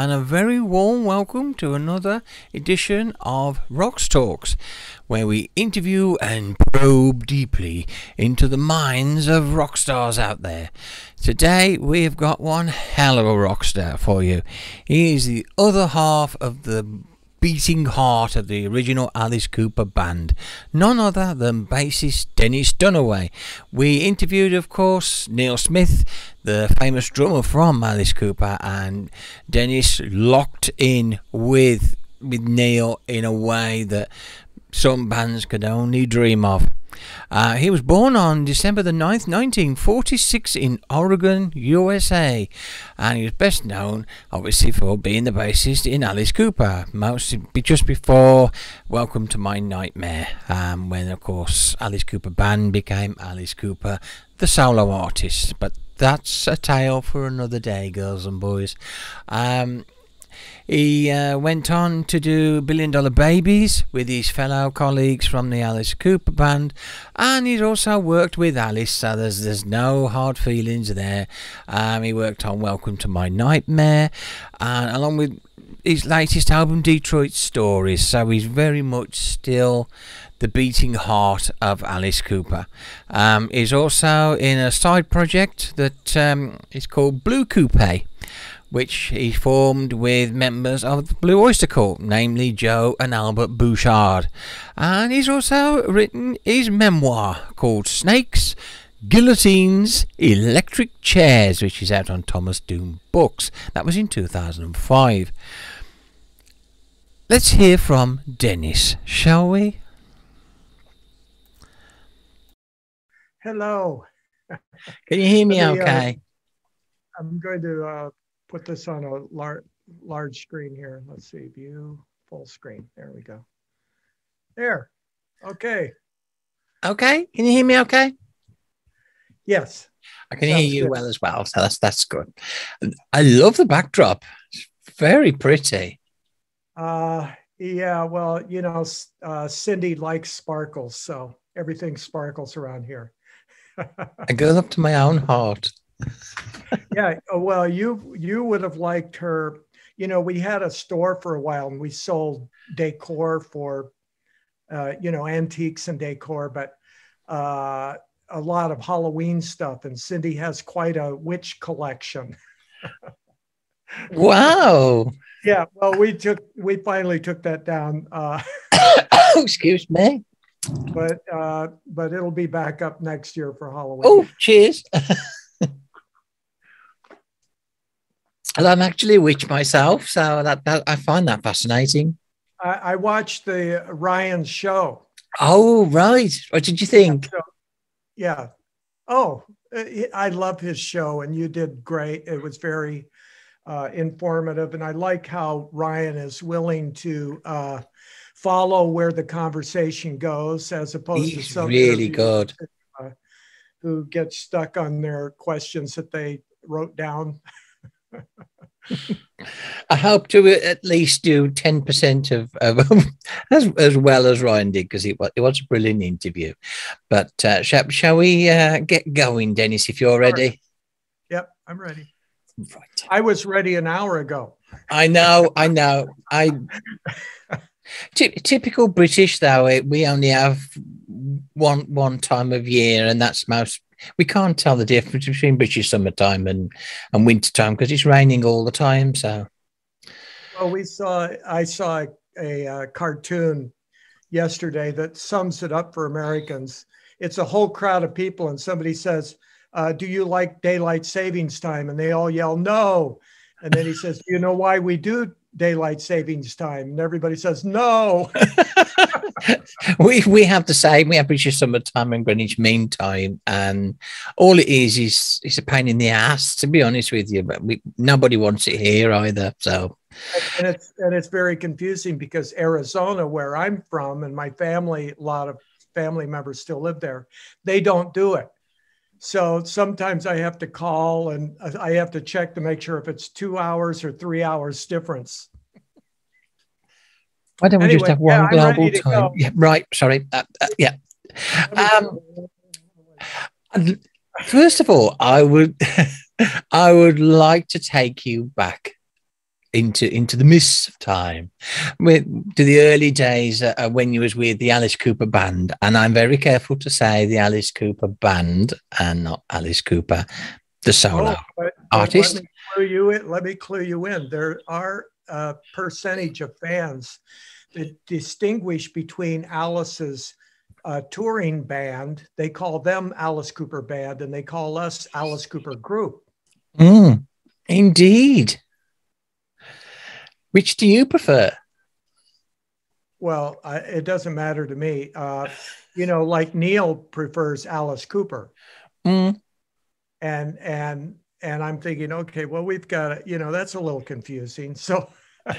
And a very warm welcome to another edition of Rox Talks, where we interview and probe deeply into the minds of rock stars out there. Today, we have got one hell of a rock star for you. He is the other half of the beating heart of the original Alice Cooper band, none other than bassist Dennis Dunaway. We interviewed, of course, Neal Smith, the famous drummer from Alice Cooper, and Dennis locked in with with Neal in a way that some bands could only dream of. Uh, he was born on December the 9th, 1946 in Oregon, USA, and he was best known, obviously, for being the bassist in Alice Cooper, most just before Welcome to My Nightmare, um, when, of course, Alice Cooper Band became Alice Cooper, the solo artist. But that's a tale for another day, girls and boys. Um, he uh, went on to do Billion Dollar Babies with his fellow colleagues from the Alice Cooper band, and he's also worked with Alice, so there's, there's no hard feelings there. Um, he worked on Welcome to My Nightmare, and along with his latest album, Detroit Stories, so he's very much still the beating heart of Alice Cooper. Um, he's also in a side project that um, is called Blue Coupe which he formed with members of the Blue Oyster Cult, namely Joe and Albert Bouchard. And he's also written his memoir called Snakes, Guillotines, Electric Chairs, which is out on Thomas Dunne Books. That was in 2005. Let's hear from Dennis, shall we? Hello. Can you hear me uh, okay? I'm going to uh, put this on a large large screen here. Let's see, view full screen. There we go. There. Okay. Okay. Can you hear me okay? Yes. I can hear you good. well as well. So that's that's good. I love the backdrop. It's very pretty. Uh yeah, well, you know, uh, Cindy likes sparkles, so everything sparkles around here. I go up to my own heart yeah. Oh, well, you you would have liked her. You know, we had a store for a while and we sold decor for, uh, you know, antiques and decor, but uh, a lot of Halloween stuff. And Cindy has quite a witch collection. wow. Yeah. Well, we took we finally took that down. Uh, excuse me. But uh, but it'll be back up next year for Halloween. Oh, cheers. And I'm actually a witch myself, so that, that I find that fascinating. I, I watched the Ryan show. Oh, right. What did you think? Yeah. Oh, I love his show, and you did great. It was very uh, informative, and I like how Ryan is willing to uh, follow where the conversation goes, as opposed He's to some really good uh, who get stuck on their questions that they wrote down. I hope to at least do 10% of, of as, as well as Ryan did because it, was, it was a brilliant interview. But uh, shall, shall we uh, get going, Dennis, if you're ready? Yep, I'm ready. Right. I was ready an hour ago. I know, I know. I typical British though. We only have one one time of year, and that's most we can't tell the difference between British summertime and and wintertime because it's raining all the time. So, well, we saw I saw a, a, cartoon yesterday that sums it up for Americans. It's a whole crowd of people, and somebody says, uh, "Do you like daylight savings time?" And they all yell, "No!" And then he says, "Do you know why we do daylight savings time?" And everybody says, "No." we we have the same. We have British summertime and Greenwich Mean Time, and all it is is it's a pain in the ass. To be honest with you, but we nobody wants it here either. So, and it's and it's very confusing because Arizona, where I'm from, and my family, a lot of family members still live there, they don't do it. So sometimes I have to call and I have to check to make sure if it's two hours or three hours difference. Why don't we anyway, just have one yeah, global time? Yeah, right. Sorry. Uh, uh, yeah. Um, first of all, I would, I would like to take you back into into the mists of time, with, to the early days uh, uh, when you was with the Alice Cooper band, and I'm very careful to say the Alice Cooper band and not Alice Cooper, the solo oh, but, artist. Let me clue you in. Let me clue you in. There are a percentage of fans that distinguish between Alice's uh, touring band. They call them Alice Cooper Band, and they call us Alice Cooper Group. Mm, indeed. Which do you prefer? Well, I, it doesn't matter to me. Uh, you know, like Neal prefers Alice Cooper, mm. and and and I'm thinking, okay, well, we've got you know that's a little confusing. So, it's,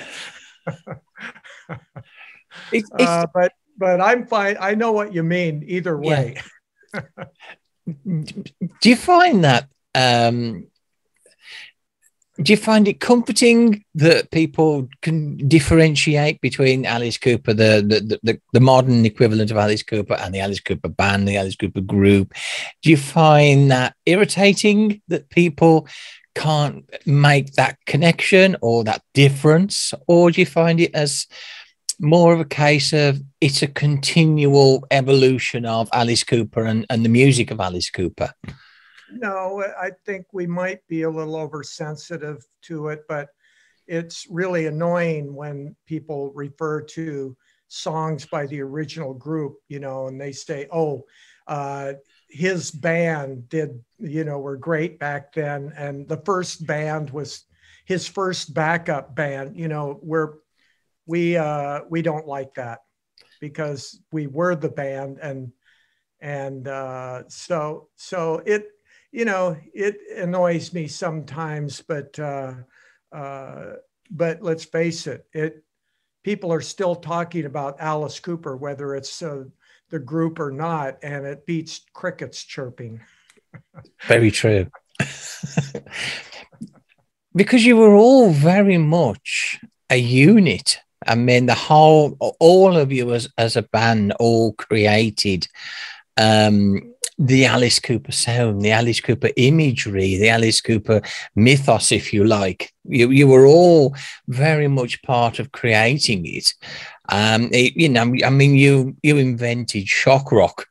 it's, uh, but but I'm fine. I know what you mean either way. Yeah. do you find that um, do you find it comforting that people can differentiate between Alice Cooper, the, the the, the modern equivalent of Alice Cooper, and the Alice Cooper band, the Alice Cooper group? Do you find that irritating that people can't make that connection or that difference, or do you find it as more of a case of it's a continual evolution of Alice Cooper and, and the music of Alice Cooper? No, I think we might be a little oversensitive to it, but it's really annoying when people refer to songs by the original group, you know, and they say, oh, uh, his band did, you know, were great back then. And the first band was his first backup band, you know, where we, uh, we don't like that because we were the band and, and uh, so, so it, you know, it annoys me sometimes, but uh, uh, but let's face it, it people are still talking about Alice Cooper, whether it's uh, the group or not, and it beats crickets chirping. Very true. because you were all very much a unit. I mean, the whole, all of you as, as a band, all created um, the Alice Cooper sound, the Alice Cooper imagery, the Alice Cooper mythos, if you like. You, you were all very much part of creating it. Um, it, you know, I mean, you you invented shock rock,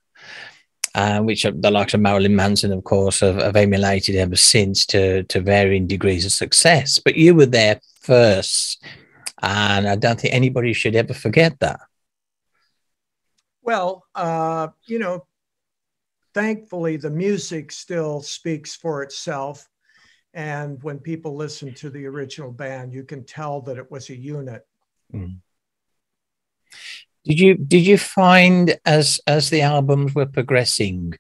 uh, which the likes of Marilyn Manson, of course, have, have emulated ever since to to varying degrees of success. But you were there first, and I don't think anybody should ever forget that. Well, uh, you know, thankfully, the music still speaks for itself. And when people listen to the original band, you can tell that it was a unit. Mm. Did you did you find as as the albums were progressing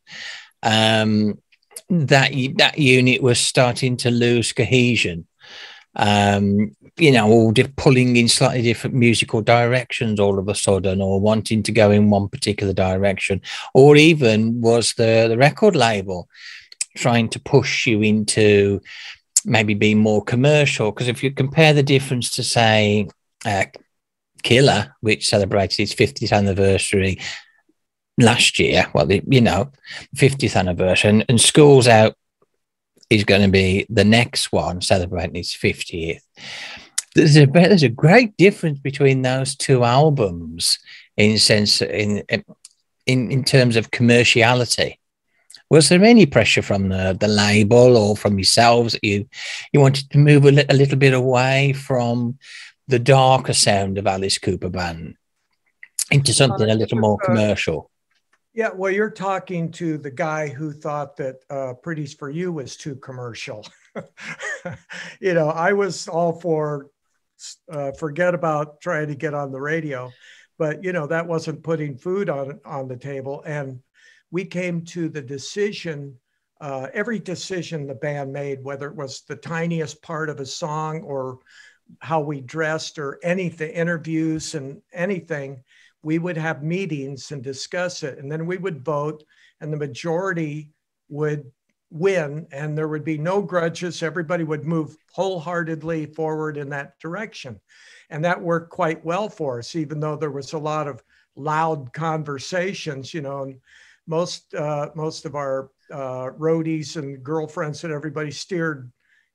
um, that that unit was starting to lose cohesion? Um, you know, all pulling in slightly different musical directions all of a sudden, or wanting to go in one particular direction, or even was the, the record label trying to push you into maybe being more commercial? Because if you compare the difference to, say, uh, Killer, which celebrated its 50th anniversary last year, well, the, you know, 50th anniversary, and, and Schools Out is going to be the next one celebrating its 50th. There's a there's a great difference between those two albums in sense in in in terms of commerciality. Was there any pressure from the, the label or from yourselves that you you wanted to move a, li- a little bit away from the darker sound of Alice Cooper Band into something a little more commercial? Yeah, well, you're talking to the guy who thought that uh, Pretties for You was too commercial. you know, I was all for uh, forget about trying to get on the radio, but you know that wasn't putting food on on the table. And we came to the decision. Uh, every decision the band made, whether it was the tiniest part of a song or how we dressed or anything, interviews and anything, we would have meetings and discuss it. And then we would vote, and the majority would win, and there would be no grudges. Everybody would move wholeheartedly forward in that direction. And that worked quite well for us, even though there was a lot of loud conversations, you know, and most, uh, most of our uh, roadies and girlfriends and everybody steered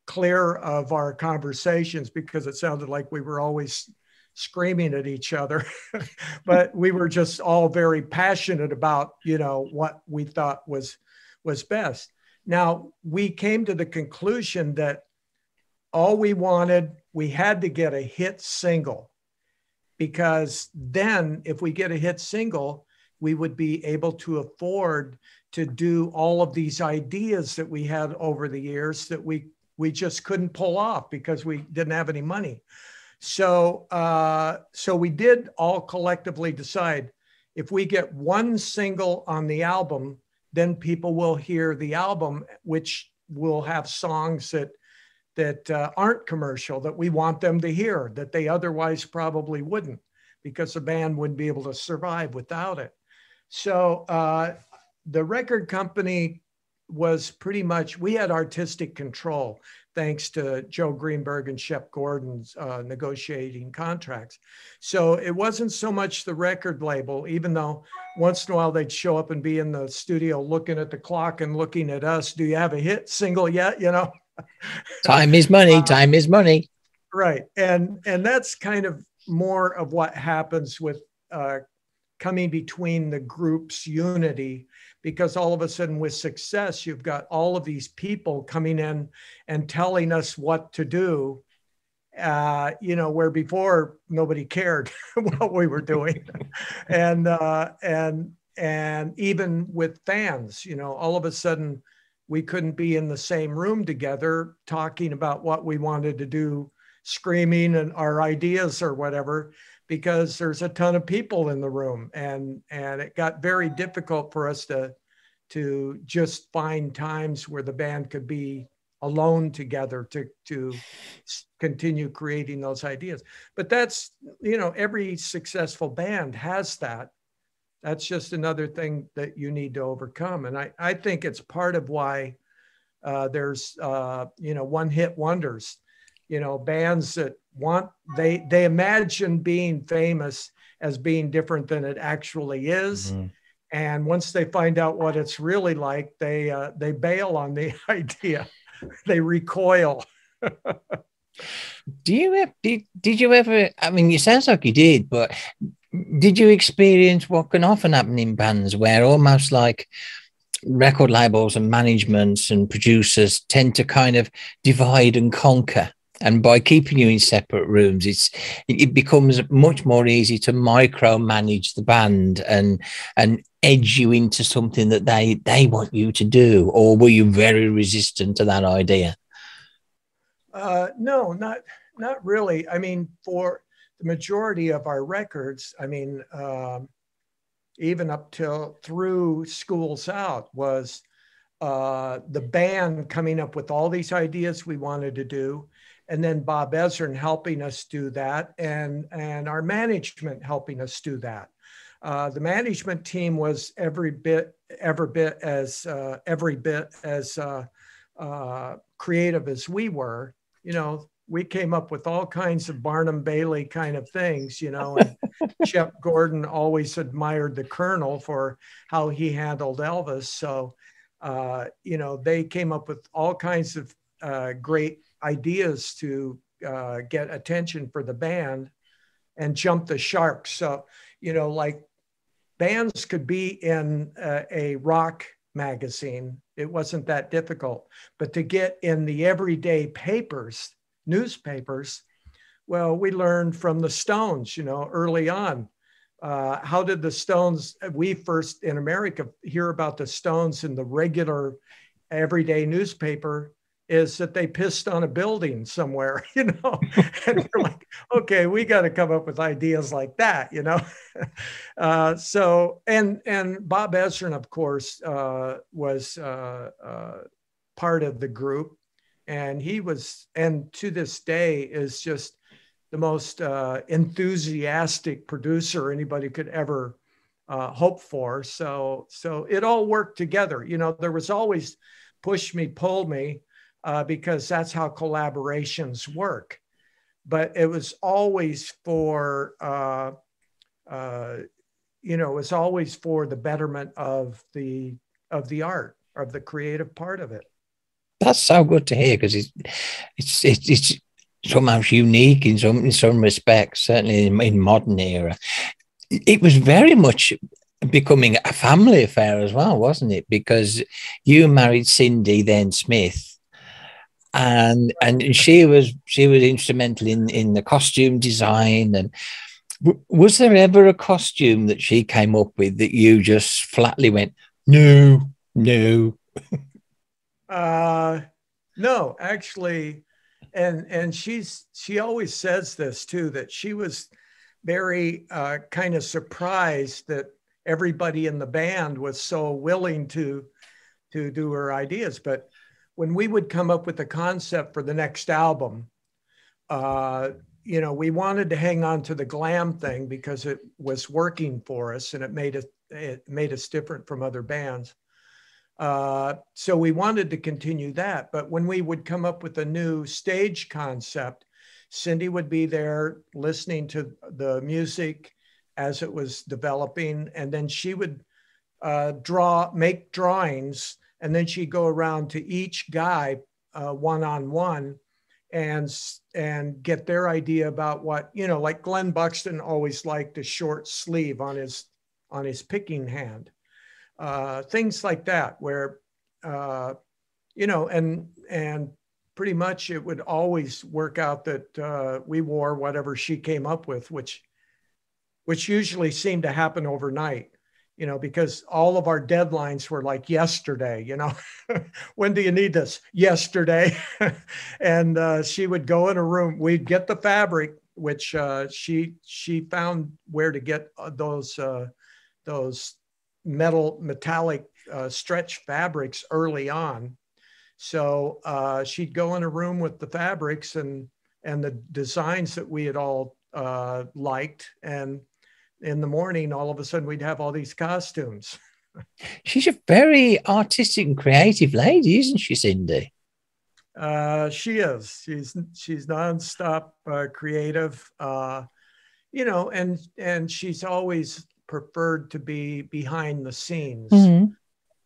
clear of our conversations because it sounded like we were always screaming at each other. But we were just all very passionate about you know what we thought was was best. Now we came to the conclusion that all we wanted we had to get a hit single because then if we get a hit single we would be able to afford to do all of these ideas that we had over the years that we we just couldn't pull off because we didn't have any money so, uh, so we did all collectively decide if we get one single on the album, then people will hear the album, which will have songs that that uh, aren't commercial that we want them to hear that they otherwise probably wouldn't because the band wouldn't be able to survive without it. So uh, the record company was pretty much we had artistic control thanks to Joe Greenberg and Shep Gordon's uh, negotiating contracts. So it wasn't so much the record label, even though once in a while they'd show up and be in the studio looking at the clock and looking at us. Do you have a hit single yet? You know, time is money. Uh, time is money. Right, and and that's kind of more of what happens with uh, coming between the group's unity because all of a sudden with success you've got all of these people coming in and telling us what to do uh, you know where before nobody cared what we were doing. And uh, and and even with fans you know all of a sudden we couldn't be in the same room together talking about what we wanted to do screaming and our ideas or whatever because there's a ton of people in the room and and it got very difficult for us to to just find times where the band could be alone together to to continue creating those ideas. But that's you know every successful band has that. That's just another thing that you need to overcome. And i i think it's part of why uh, there's uh, you know one hit wonders. You know bands that want they they imagine being famous as being different than it actually is. Mm-hmm. and once they find out what it's really like they uh, they bail on the idea. They recoil. Do you did, did you ever i mean it sounds like you did but did you experience what can often happen in bands where almost like record labels and managements and producers tend to kind of divide and conquer and by keeping you in separate rooms it's it becomes much more easy to micromanage the band and and edge you into something that they they want you to do. Or were you very resistant to that idea? Uh, no not not really. I mean for the majority of our records i mean um, even up till through schools out was uh, the band coming up with all these ideas we wanted to do and then Bob Ezrin helping us do that, and and our management helping us do that. Uh, the management team was every bit, every bit as uh, every bit as uh, uh, creative as we were. You know, we came up with all kinds of Barnum Bailey kind of things. You know, and Shep Gordon always admired the Colonel for how he handled Elvis. So, uh, you know, they came up with all kinds of uh, great ideas to uh, get attention for the band and jump the shark. So, you know, like bands could be in a, a rock magazine. It wasn't that difficult. But to get in the everyday papers, newspapers, well, we learned from the Stones, you know, early on. Uh, how did the Stones, we first in America hear about the Stones in the regular everyday newspaper is that they pissed on a building somewhere, you know, and you're like, okay, we got to come up with ideas like that, you know. Uh, so, and and Bob Ezrin, of course, uh, was uh, uh, part of the group, and he was, and to this day, is just the most uh, enthusiastic producer anybody could ever uh, hope for. So, so it all worked together. You know, there was always push me, pull me uh, because that's how collaborations work. But it was always for, uh, uh, you know, it was always for the betterment of the of the art of the creative part of it. That's so good to hear because it's, it's it's it's somehow unique in some in some respects, certainly in, in modern era. It was very much becoming a family affair as well, wasn't it? Because you married Cindy, then Smith, and and she was she was instrumental in in the costume design. And was there ever a costume that she came up with that you just flatly went no, no? uh, no, actually, and and she's she always says this too that she was very uh, kind of surprised that everybody in the band was so willing to to do her ideas. But when we would come up with the concept for the next album, uh, you know, we wanted to hang on to the glam thing because it was working for us and it made it it made us different from other bands. Uh, so we wanted to continue that. But when we would come up with a new stage concept, Cindy would be there listening to the music as it was developing. And then she would uh, draw, make drawings, and then she'd go around to each guy one on one and and get their idea about what you know like Glen Buxton always liked a short sleeve on his on his picking hand uh, things like that where uh, you know and and pretty much it would always work out that uh, we wore whatever she came up with which which usually seemed to happen overnight, you know, because all of our deadlines were like yesterday, you know, when do you need this? Yesterday. and uh, she would go in a room, we'd get the fabric, which uh, she she found where to get uh, those uh, those metal metallic uh, stretch fabrics early on. So uh, she'd go in a room with the fabrics and and the designs that we had all liked, and in the morning, all of a sudden we'd have all these costumes. She's a very artistic and creative lady, isn't she, Cindy? Uh, she is. She's she's nonstop uh, creative. Uh, you know, and and she's always preferred to be behind the scenes. Mm-hmm.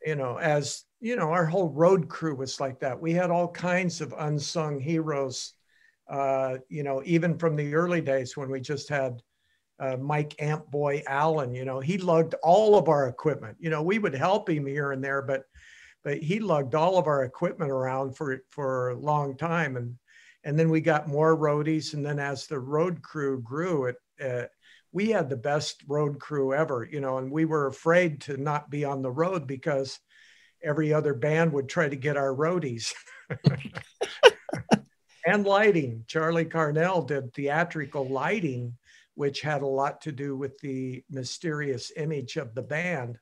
You know, as you know, our whole road crew was like that. We had all kinds of unsung heroes. Uh, you know, even from the early days when we just had uh, Mike Amp Boy Allen, you know, he lugged all of our equipment. You know, we would help him here and there, but but he lugged all of our equipment around for for a long time, and and then we got more roadies, and then as the road crew grew, it uh, we had the best road crew ever, you know, and we were afraid to not be on the road because every other band would try to get our roadies. and lighting. Charlie Carnal did theatrical lighting which had a lot to do with the mysterious image of the band,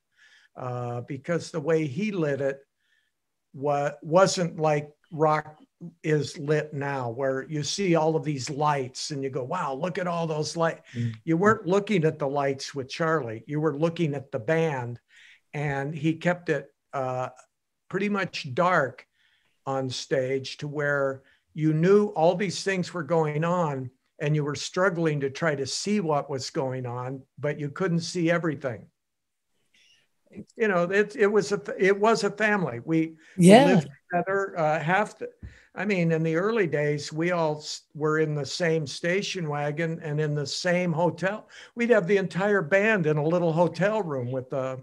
uh, because the way he lit it wa- wasn't like rock is lit now, where you see all of these lights and you go, wow, look at all those lights. Mm-hmm. You weren't looking at the lights with Charlie, you were looking at the band, and he kept it uh, pretty much dark on stage to where you knew all these things were going on and you were struggling to try to see what was going on, but you couldn't see everything. You know, it, it was a it was a family. We, yeah. lived together. Uh, half the, I mean, in the early days, we all were in the same station wagon and in the same hotel. We'd have the entire band in a little hotel room with the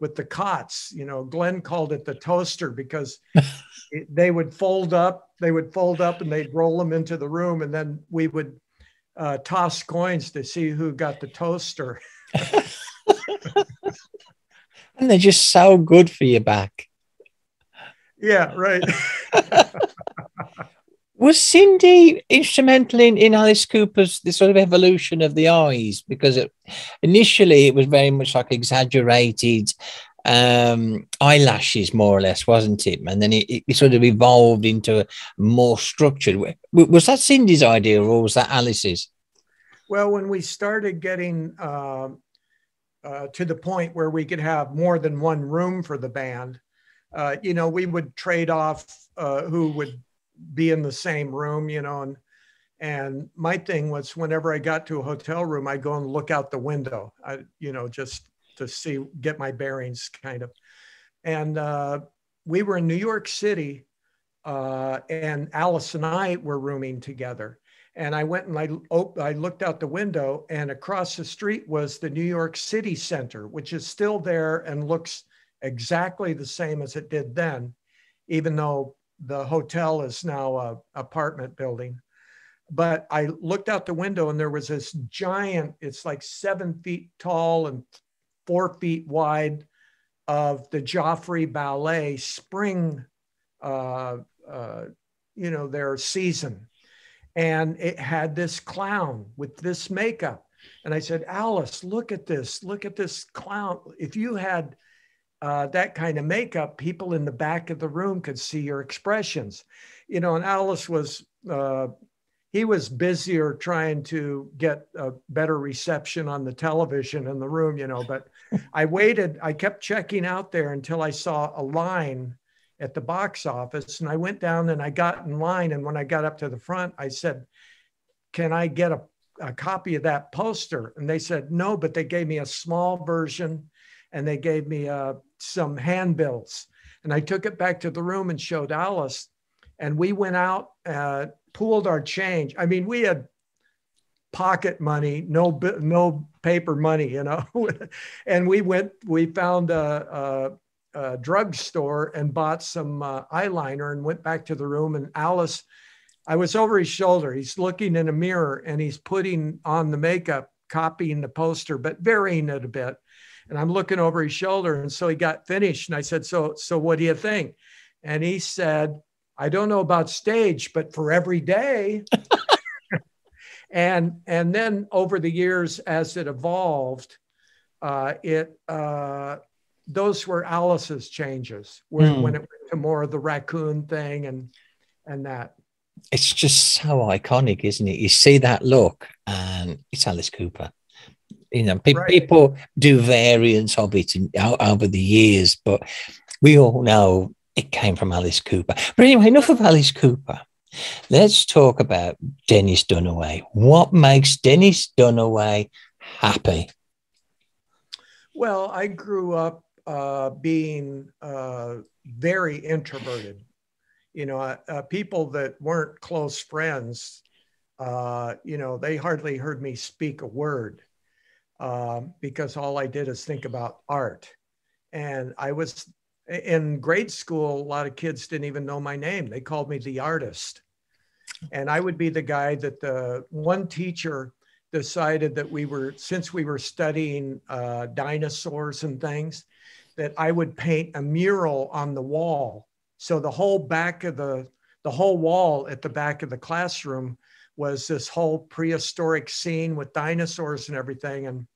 with the cots. You know, Glen called it the toaster because they would fold up, they would fold up and they'd roll them into the room, and then we would uh, toss coins to see who got the toaster. and they're just so good for your back. Yeah, right. was Cindy instrumental in, in Alice Cooper's the sort of evolution of the eyes? Because it, initially it was very much like exaggerated um, eyelashes, more or less, wasn't it? And then it, it sort of evolved into a more structured. Was that Cindy's idea or was that Alice's? Well, when we started getting uh, uh, to the point where we could have more than one room for the band, uh, you know, we would trade off uh, who would be in the same room, you know, and and my thing was whenever I got to a hotel room, I'd go and look out the window. I, you know, just to see get my bearings kind of and uh, we were in new york city uh, and Alice and I were rooming together. And I went and I, op- I looked out the window, and across the street was the New York City Center, which is still there and looks exactly the same as it did then, even though the hotel is now a apartment building. But I looked out the window, and there was this giant, it's like seven feet tall and four feet wide of the Joffrey Ballet spring, uh, uh, you know, their season and it had this clown with this makeup. And I said, Alice, look at this. Look at this clown. If you had uh, that kind of makeup, people in the back of the room could see your expressions. You know, and Alice was, uh, he was busier trying to get a better reception on the television in the room, you know. But I waited, I kept checking out there until I saw a line at the box office. And I went down and I got in line. And when I got up to the front, I said, Can I get a, a copy of that poster? And they said, No, but they gave me a small version and they gave me uh, some handbills. And I took it back to the room and showed Alice. And we went out, uh, pooled our change. I mean, we had pocket money, no no paper money, you know. and we went, we found a, uh, drugstore and bought some uh, eyeliner and went back to the room. And Alice, I was over his shoulder. He's looking in a mirror and he's putting on the makeup, copying the poster, but varying it a bit. And I'm looking over his shoulder. And so he got finished. And I said, So, so what do you think? And he said, I don't know about stage, but for every day. and and then over the years, as it evolved, uh, it uh, those were Alice's changes when, mm. when it went to more of the raccoon thing and and that. It's just so iconic, isn't it? You see that look, and it's Alice Cooper. You know, pe- right. people do variants of it in, over the years, but we all know it came from Alice Cooper. But anyway, enough of Alice Cooper. Let's talk about Dennis Dunaway. What makes Dennis Dunaway happy? Well, I grew up uh, being uh, very introverted. You know, uh, uh people that weren't close friends, uh, you know, they hardly heard me speak a word um, because all I did is think about art. And I was in grade school, a lot of kids didn't even know my name. They called me the artist. And I would be the guy that the one teacher decided that we were, since we were studying uh, dinosaurs and things, that I would paint a mural on the wall. So the whole back of the the whole wall at the back of the classroom was this whole prehistoric scene with dinosaurs and everything and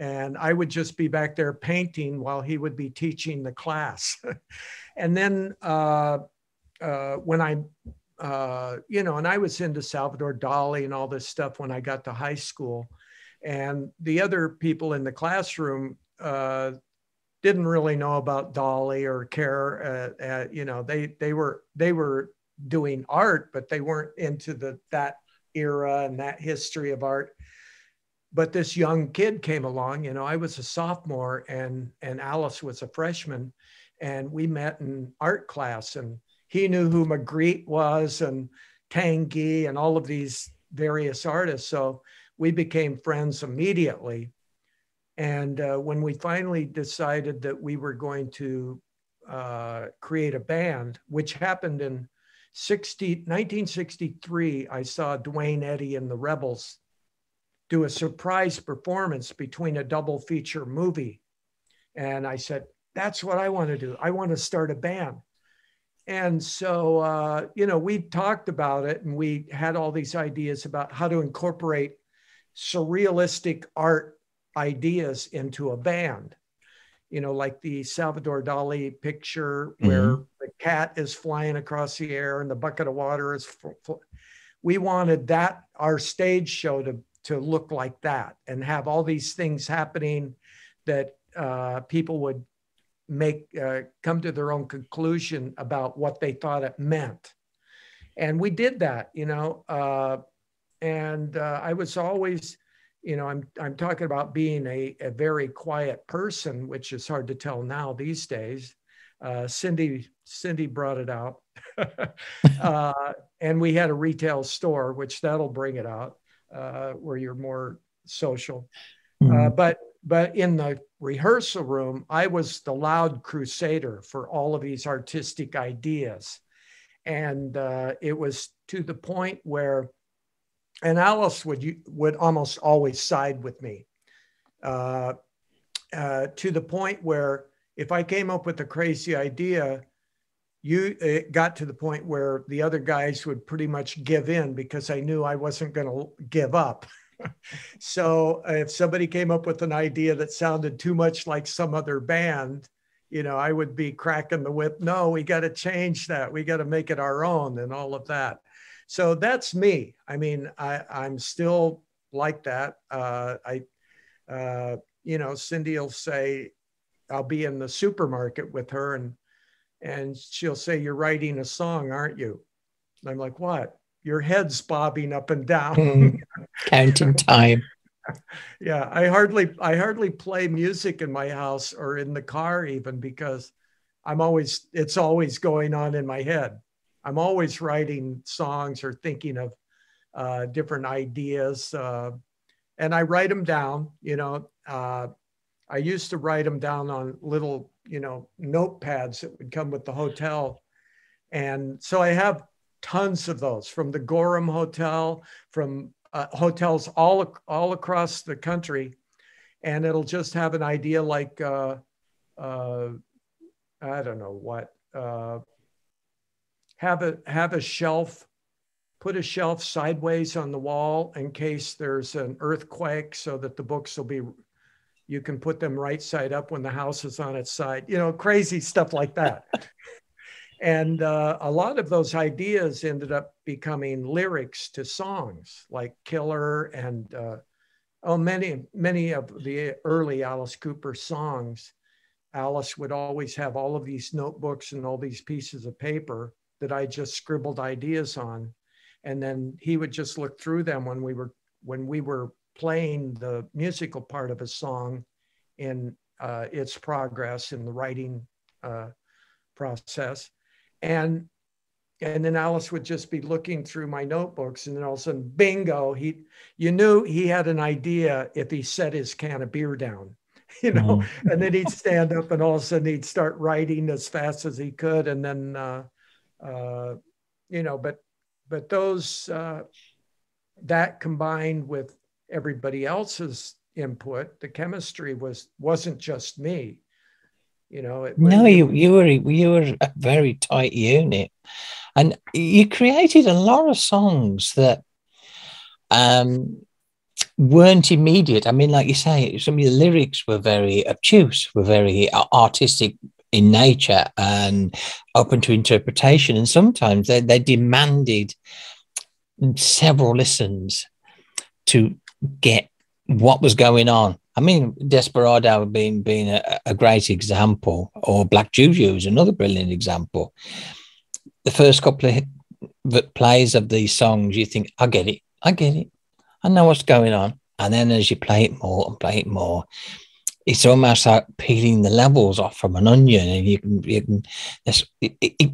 and I would just be back there painting while he would be teaching the class. and then uh, uh, when I, uh, you know, and I was into Salvador Dali and all this stuff when I got to high school. And the other people in the classroom, uh, didn't really know about Dali or care. Uh, uh, you know, they they were they were doing art, but they weren't into the that era and that history of art. But this young kid came along. You know, I was a sophomore and and Alice was a freshman, and we met in art class, and he knew who Magritte was and Tanguy and all of these various artists. So we became friends immediately and uh, when we finally decided that we were going to uh, create a band, which happened in 60, 1963, I saw Duane Eddy and the Rebels do a surprise performance between a double feature movie. And I said, that's what I want to do. I want to start a band. And so, uh, you know, we talked about it and we had all these ideas about how to incorporate surrealistic art ideas into a band. You know, like the Salvador Dali picture where mm-hmm. the cat is flying across the air and the bucket of water is. we wanted that our stage show to to look like that and have all these things happening that uh, people would make uh, come to their own conclusion about what they thought it meant. And we did that you know uh, and uh, i was always you know, I'm I'm talking about being a, a very quiet person, which is hard to tell now these days. uh, Cindy Cindy brought it out, uh, and we had a retail store, which that'll bring it out, uh, where you're more social. Mm. but but in the rehearsal room, I was the loud crusader for all of these artistic ideas, and uh, it was to the point where, and Alice would would almost always side with me, uh, uh, to the point where if I came up with a crazy idea, you it got to the point where the other guys would pretty much give in because I knew I wasn't going to give up. so if somebody came up with an idea that sounded too much like some other band, you know, I would be cracking the whip. No, we got to change that. We got to make it our own and all of that. So that's me. I mean, I, I'm still like that. Uh, I, uh, you know, Cindy will say, I'll be in the supermarket with her and and she'll say, You're writing a song, aren't you? And I'm like, What? Your head's bobbing up and down. Mm, counting time. yeah, I hardly I hardly play music in my house or in the car even because I'm always it's always going on in my head. I'm always writing songs or thinking of uh, different ideas, uh, and I write them down. You know, uh, I used to write them down on little, you know, notepads that would come with the hotel. And so I have tons of those from the Gorham Hotel, from uh, hotels all, all across the country. And it'll just have an idea like, uh, uh, I don't know what, uh, have a, have a shelf, put a shelf sideways on the wall in case there's an earthquake so that the books will be you can put them right side up when the house is on its side, you know, crazy stuff like that. and uh, a lot of those ideas ended up becoming lyrics to songs like Killer and uh, oh, many, many of the early Alice Cooper songs. Alice would always have all of these notebooks and all these pieces of paper that I just scribbled ideas on. And then he would just look through them when we were when we were playing the musical part of a song in uh, its progress in the writing uh, process. And and then Alice would just be looking through my notebooks, and then all of a sudden, bingo! He, you knew he had an idea if he set his can of beer down, you know. Mm-hmm. And then he'd stand up, and all of a sudden he'd start writing as fast as he could, and then, uh, uh, you know, but but those uh, that combined with everybody else's input. The chemistry was wasn't just me. You know, it, no, you you were you were a very tight unit, and you created a lot of songs that um, weren't immediate. I mean, like you say, some of the lyrics were very obtuse, were very artistic in nature and open to interpretation, and sometimes they they demanded several listens to get what was going on. I mean, Desperado being being a, a great example, or Black Juju is another brilliant example. The first couple of plays of these songs, you think, I get it, I get it, I know what's going on. And then as you play it more and play it more, it's almost like peeling the levels off from an onion, and you can, you can it, it,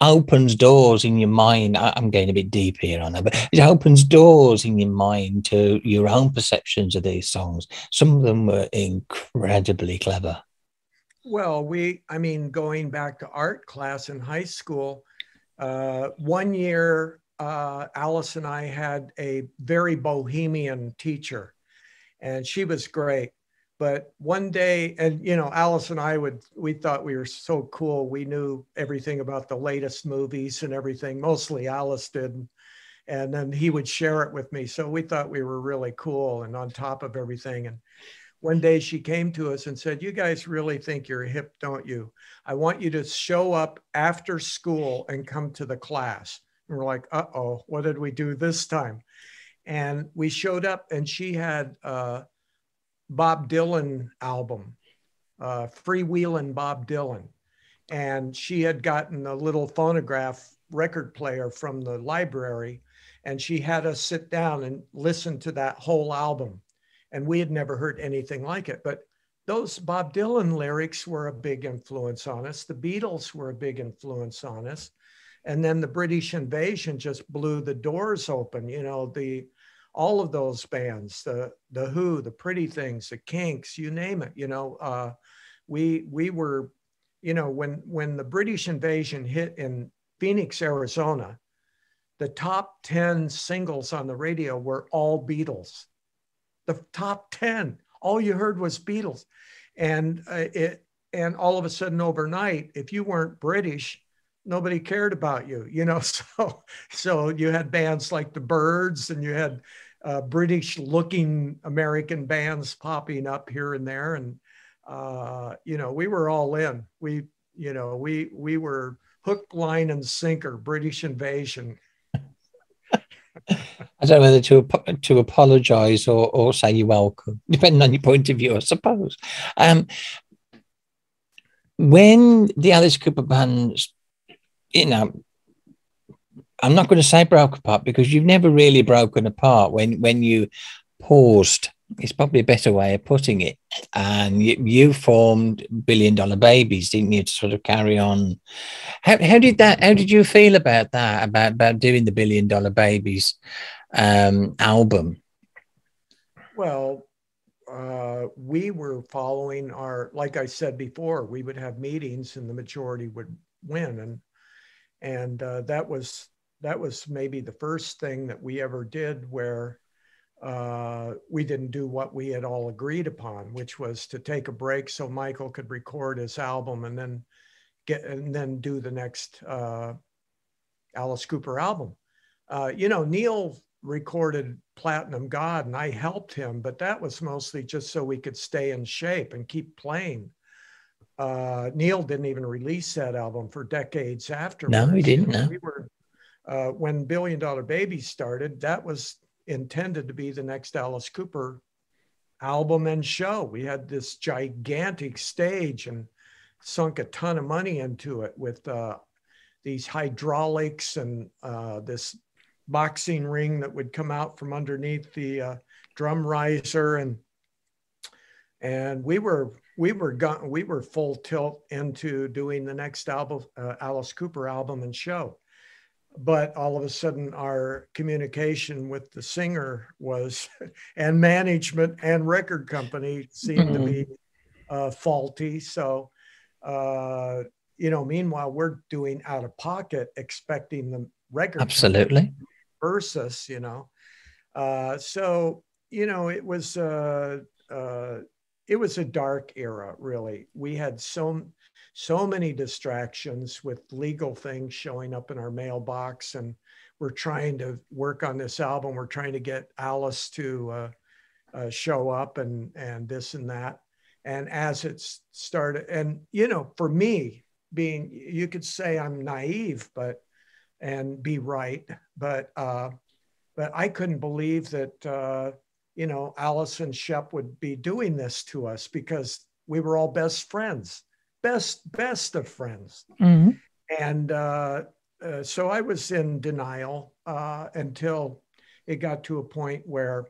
opens doors in your mind. I'm getting a bit deep here on that, but it opens doors in your mind to your own perceptions of these songs. Some of them were incredibly clever. Well, we, I mean, going back to art class in high school, uh, one year, uh, Alice and I had a very bohemian teacher, and she was great. But one day, and you know, Alice and I would, we thought we were so cool. We knew everything about the latest movies and everything. Mostly Alice did. And then he would share it with me. So we thought we were really cool and on top of everything. And one day she came to us and said, You guys really think you're hip, don't you? I want you to show up after school and come to the class. And we're like, Uh oh, what did we do this time? And we showed up and she had, uh, Bob Dylan album, uh, Freewheelin' Bob Dylan. And she had gotten a little phonograph record player from the library, and she had us sit down and listen to that whole album. And we had never heard anything like it. But those Bob Dylan lyrics were a big influence on us. The Beatles were a big influence on us. And then the British invasion just blew the doors open. You know, the all of those bands, the the Who, the Pretty Things, the Kinks, you name it. You know, uh, we we were, you know, when when the British invasion hit in Phoenix, Arizona, the top ten singles on the radio were all Beatles. The top ten, all you heard was Beatles, and uh, it and all of a sudden overnight, if you weren't British, nobody cared about you, you know. So so you had bands like the Byrds and you had uh, British-looking American bands popping up here and there, and uh, you know we were all in. We you know we we were hook, line, and sinker. British invasion. I don't know whether to to apologise or, or say you're welcome, depending on your point of view, I suppose. Um, when the Alice Cooper bands, you know, I'm not going to say broke apart because you've never really broken apart when when you paused. It's probably a better way of putting it. And you, you formed Billion Dollar Babies, didn't you, to sort of carry on? How, how did that? How did you feel about that? About about doing the Billion Dollar Babies um, album? Well, uh, we were following our, like I said before, we would have meetings and the majority would win, and and uh, that was that was maybe the first thing that we ever did where uh, we didn't do what we had all agreed upon, which was to take a break so Michael could record his album and then get and then do the next uh, Alice Cooper album. Uh, you know, Neal recorded Platinum God and I helped him, but that was mostly just so we could stay in shape and keep playing. Uh, Neal didn't even release that album for decades after. No, he didn't. No. We were uh, when Billion Dollar Baby started, that was intended to be the next Alice Cooper album and show. We had this gigantic stage and sunk a ton of money into it with uh, these hydraulics and uh, this boxing ring that would come out from underneath the uh, drum riser and and we were we were got, we were full tilt into doing the next album uh, Alice Cooper album and show. But all of a sudden our communication with the singer was and management and record company seemed mm-hmm. to be uh, faulty. So uh, you know meanwhile we're doing out of pocket expecting the record absolutely. versus you know. Uh, so you know it was uh, uh, it was a dark era really. We had so so many distractions with legal things showing up in our mailbox and we're trying to work on this album. We're trying to get alice to uh, uh, show up and and this and that. And as it started and you know for me being you could say i'm naive but and be right but uh but i couldn't believe that uh you know alice and shep would be doing this to us because we were all best friends best best of friends mm-hmm. and uh, uh, so i was in denial uh, until it got to a point where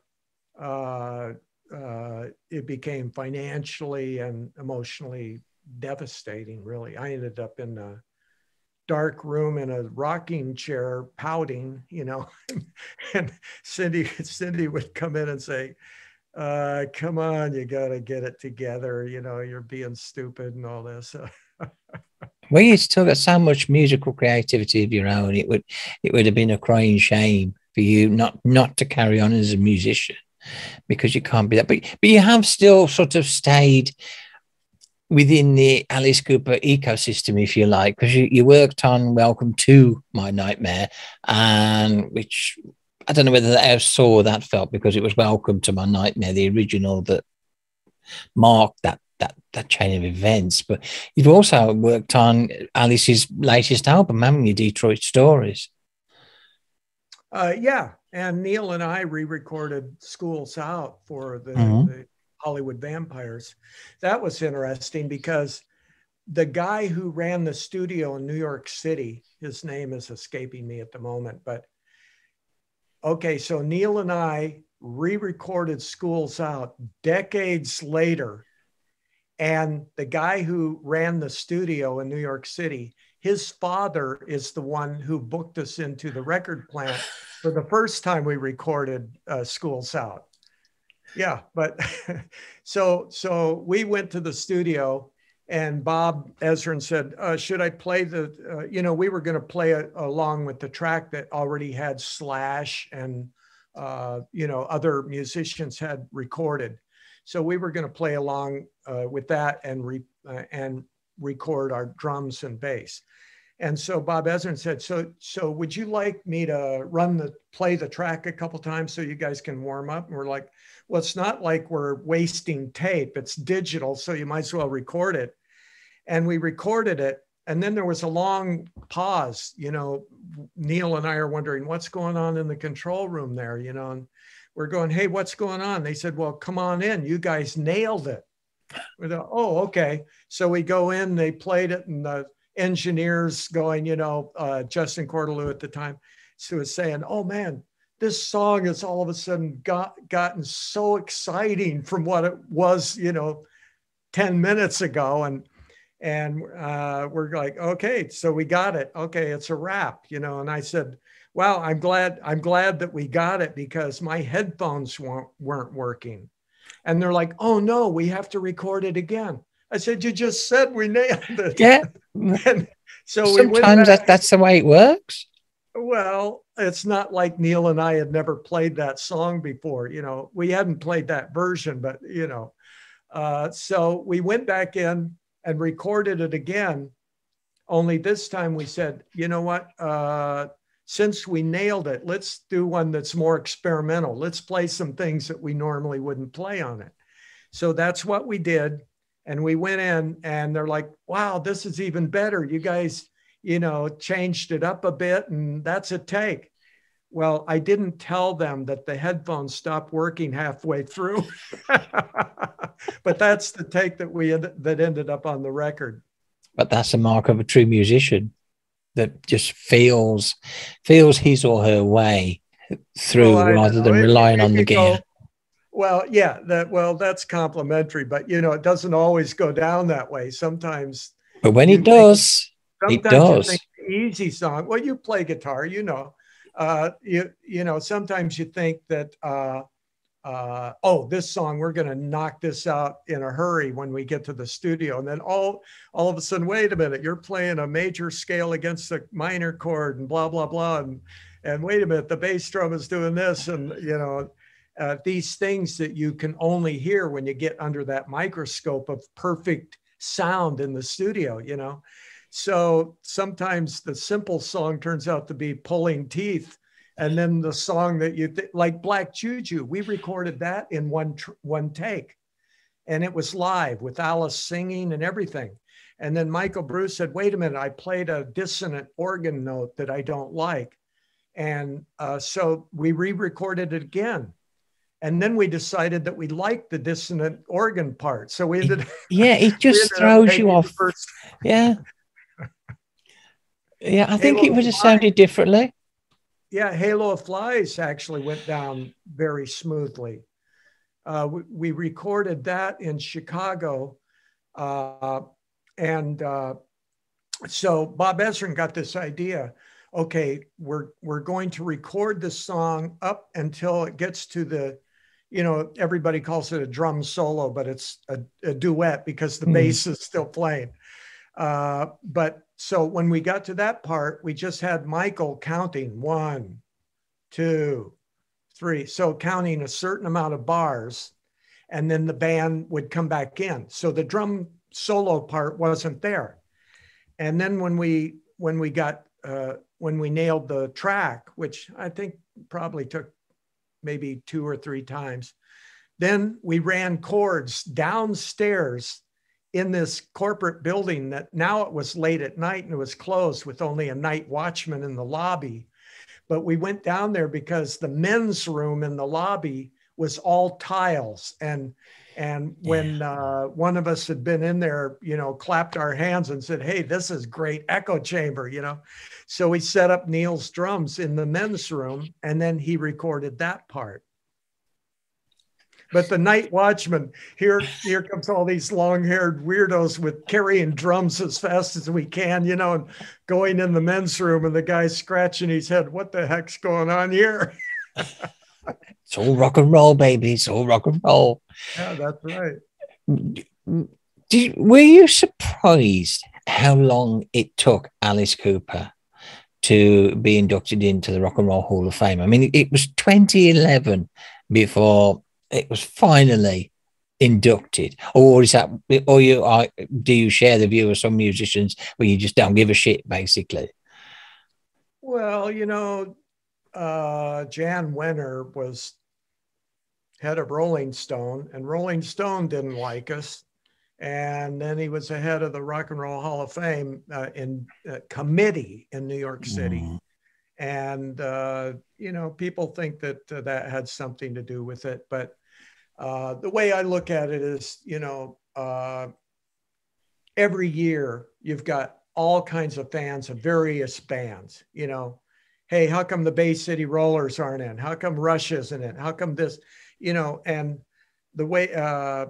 uh, uh, it became financially and emotionally devastating really i ended up in a dark room in a rocking chair pouting you know and cindy cindy would come in and say uh, come on, you got to get it together. You know, you're being stupid and all this. well, you still got so much musical creativity of your own. It would, it would have been a crying shame for you not not to carry on as a musician because you can't be that. But but you have still sort of stayed within the Alice Cooper ecosystem, if you like, because you, you worked on Welcome to My Nightmare, and which I don't know whether I saw that felt because it was Welcome to My Nightmare, the original that marked that that that chain of events. But you've also worked on Alice's latest album, haven't you, Detroit Stories? Uh, yeah, and Neal and I re-recorded "Schools Out" for the, mm-hmm. the Hollywood Vampires. That was interesting because the guy who ran the studio in New York City, his name is escaping me at the moment, but okay, so Neal and I re recorded Schools Out decades later. And the guy who ran the studio in New York City, his father is the one who booked us into the record plant for the first time we recorded uh, Schools Out. Yeah, but so so we went to the studio and Bob Ezrin said, uh, "Should I play the? Uh, you know, we were going to play it along with the track that already had Slash and uh, you know other musicians had recorded, so we were going to play along uh, with that and re, uh, and record our drums and bass." And so Bob Ezrin said, "So, so would you like me to run the play the track a couple times so you guys can warm up?" And we're like, "Well, it's not like we're wasting tape; it's digital, so you might as well record it." and we recorded it. And then there was a long pause. You know, Neal and I are wondering what's going on in the control room there, you know, and we're going, hey, what's going on? They said, well, come on in. You guys nailed it. We thought, oh, okay. So we go in, they played it, and the engineers going, you know, uh, Justin Cortelyou at the time, so was saying, oh man, this song has all of a sudden got gotten so exciting from what it was, you know, 10 minutes ago. And and uh, we're like okay so we got it. Okay it's a wrap you know? And i said well i'm glad i'm glad that we got it because my headphones weren't, weren't working. And they're like oh no we have to record it again i said you just said we nailed it yeah and so sometimes that, that's the way it works well it's not like neal and i had never played that song before you know we hadn't played that version but you know uh, so we went back in and recorded it again. Only this time we said, you know what? Uh, since we nailed it, let's do one that's more experimental. Let's play some things that we normally wouldn't play on it. So that's what we did. And we went in and they're like, wow, this is even better. You guys, you know, changed it up a bit and that's a take. Well, I didn't tell them that the headphones stopped working halfway through. but that's the take that we that ended up on the record. But that's a mark of a true musician that just feels feels his or her way through well, rather than relying it, it, on the gear. Well, yeah, that well, that's complimentary, but you know, it doesn't always go down that way. Sometimes But when it does, it does. easy song. Well, you play guitar, you know uh, you you know sometimes you think that uh, uh, oh this song we're going to knock this out in a hurry when we get to the studio and then all all of a sudden wait a minute you're playing a major scale against a minor chord and blah blah blah and and wait a minute the bass drum is doing this and you know uh, these things that you can only hear when you get under that microscope of perfect sound in the studio you know so sometimes the simple song turns out to be pulling teeth. And then the song that you th- like Black Juju, we recorded that in one tr- one take, and it was live with Alice singing and everything. And then Michael Bruce said, "Wait a minute, I played a dissonant organ note that I don't like," and uh, so we re-recorded it again. And then we decided that we liked the dissonant organ part, so we ended. Yeah, it just throws you off. First. Yeah, yeah, I think Halo it would have sounded differently. Yeah, Halo of Flies actually went down very smoothly. Uh, we, we, recorded that in Chicago. Uh, and uh, so Bob Ezrin got this idea okay, we're, we're going to record the song up until it gets to the, you know, everybody calls it a drum solo, but it's a, a duet because the mm. bass is still playing. Uh, but so when we got to that part, we just had Michael counting one, two, three. So counting a certain amount of bars, and then the band would come back in. So the drum solo part wasn't there. And then when we when we got uh, when we nailed the track, which I think probably took maybe two or three times, then we ran cords downstairs in this corporate building that now it was late at night and it was closed with only a night watchman in the lobby. But we went down there because the men's room in the lobby was all tiles. And and when yeah. uh, one of us had been in there, you know, clapped our hands and said, Hey, this is great echo chamber, you know. So we set up Neal's drums in the men's room and then he recorded that part. But the night watchman, here, here comes all these long-haired weirdos with carrying drums as fast as we can, you know, and going in the men's room, and the guy's scratching his head. What the heck's going on here? it's all rock and roll, baby. It's all rock and roll. Yeah, that's right. Did, were you surprised how long it took Alice Cooper to be inducted into the Rock and Roll Hall of Fame? I mean, it was 2011 before it was finally inducted, or is that, or you are, do you share the view of some musicians where you just don't give a shit, basically? Well, you know, uh, Jan Wenner was head of Rolling Stone, and Rolling Stone didn't like us. And then he was the head of the Rock and Roll Hall of Fame uh, in uh, committee in New York City. Mm. And, uh, you know, people think that uh, that had something to do with it. But uh, the way I look at it is, you know, uh, every year you've got all kinds of fans of various bands, you know. Hey, how come the Bay City Rollers aren't in? How come Rush isn't in? How come this? You know, and the way uh,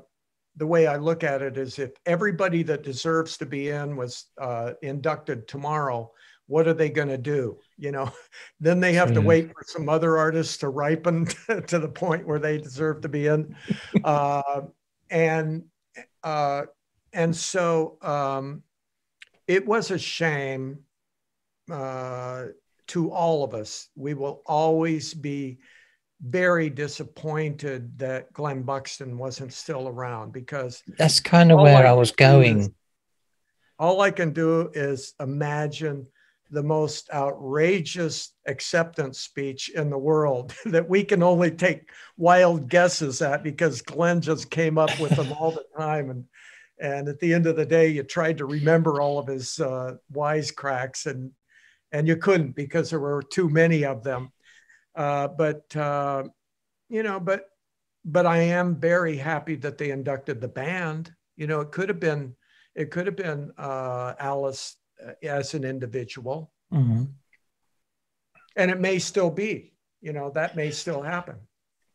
the way I look at it is if everybody that deserves to be in was uh, inducted tomorrow, what are they going to do? You know, then they have to wait for some other artists to ripen to the point where they deserve to be in. Uh, and, uh, and so um, it was a shame uh, to all of us. We will always be very disappointed that Glen Buxton wasn't still around because that's kind of where I, I was going. Is, all I can do is imagine the most outrageous acceptance speech in the world that we can only take wild guesses at because Glenn just came up with them all the time. And, and at the end of the day, you tried to remember all of his uh, wisecracks and, and you couldn't because there were too many of them. Uh, but uh, you know, but but I am very happy that they inducted the band. You know, it could have been it could have been uh, Alice uh, as an individual, mm-hmm. and it may still be. You know, that may still happen.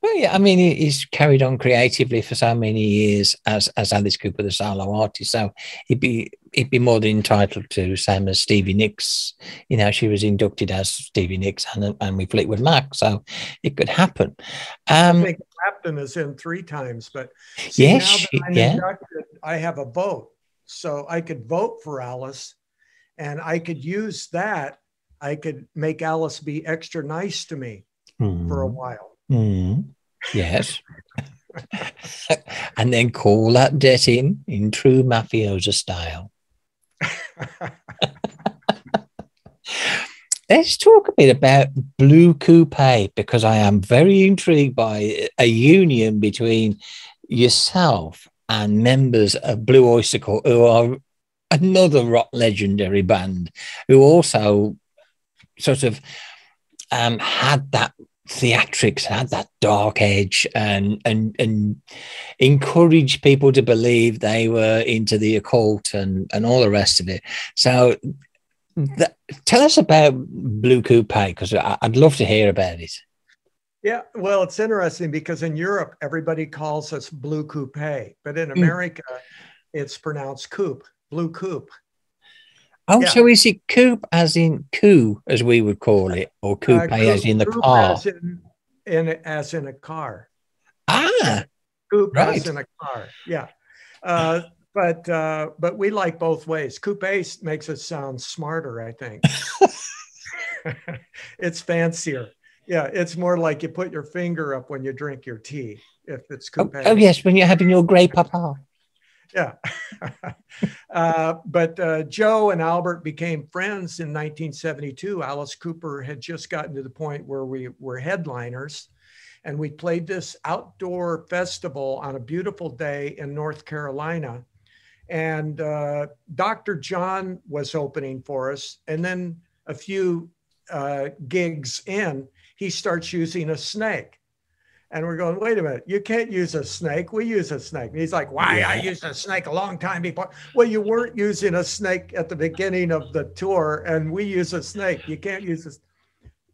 Well, yeah, I mean, he's carried on creatively for so many years as as Alice Cooper, the solo artist. So he'd be he'd be more than entitled to, same as Stevie Nicks. You know, she was inducted as Stevie Nicks and and with Fleetwood Mac, so it could happen. Um, I think Clapton is in three times, but see, yes, yeah. Inducted, I have a vote, so I could vote for Alice, and I could use that. I could make Alice be extra nice to me mm. for a hmm. while. Mm. Yes. and then call that debt in in true mafioso style. Let's talk a bit about Blue Coupe because I am very intrigued by a union between yourself and members of Blue Oyster Cult, who are another rock legendary band, who also sort of um, had that theatrics had that dark edge and and and encouraged people to believe they were into the occult and and all the rest of it so tell us about blue coupe because i'd love to hear about it yeah well it's interesting because in europe everybody calls us blue coupe but in hmm. america mm. it's pronounced coupe blue coupe Oh, yeah. so is it coupe as in coup, as we would call it, or coupe, uh, as in the car? As in, in, as in a car. Ah, coupe right. as in a car. Yeah, uh, but uh, but we like both ways. Coupe makes it sound smarter, I think. it's fancier. Yeah, it's more like you put your finger up when you drink your tea. If it's coupe. Oh, oh yes, when you're having your Grey Poupon yeah. uh, but uh, Joe and Albert became friends in 1972. Alice Cooper had just gotten to the point where we were headliners. And we played this outdoor festival on a beautiful day in North Carolina. And uh, Dr. John was opening for us. And then a few uh, gigs in, he starts using a snake. And we're going, wait a minute, you can't use a snake. We use a snake. And he's like, why? Yeah. I used a snake a long time before. Well, you weren't using a snake at the beginning of the tour, and we use a snake. You can't use this.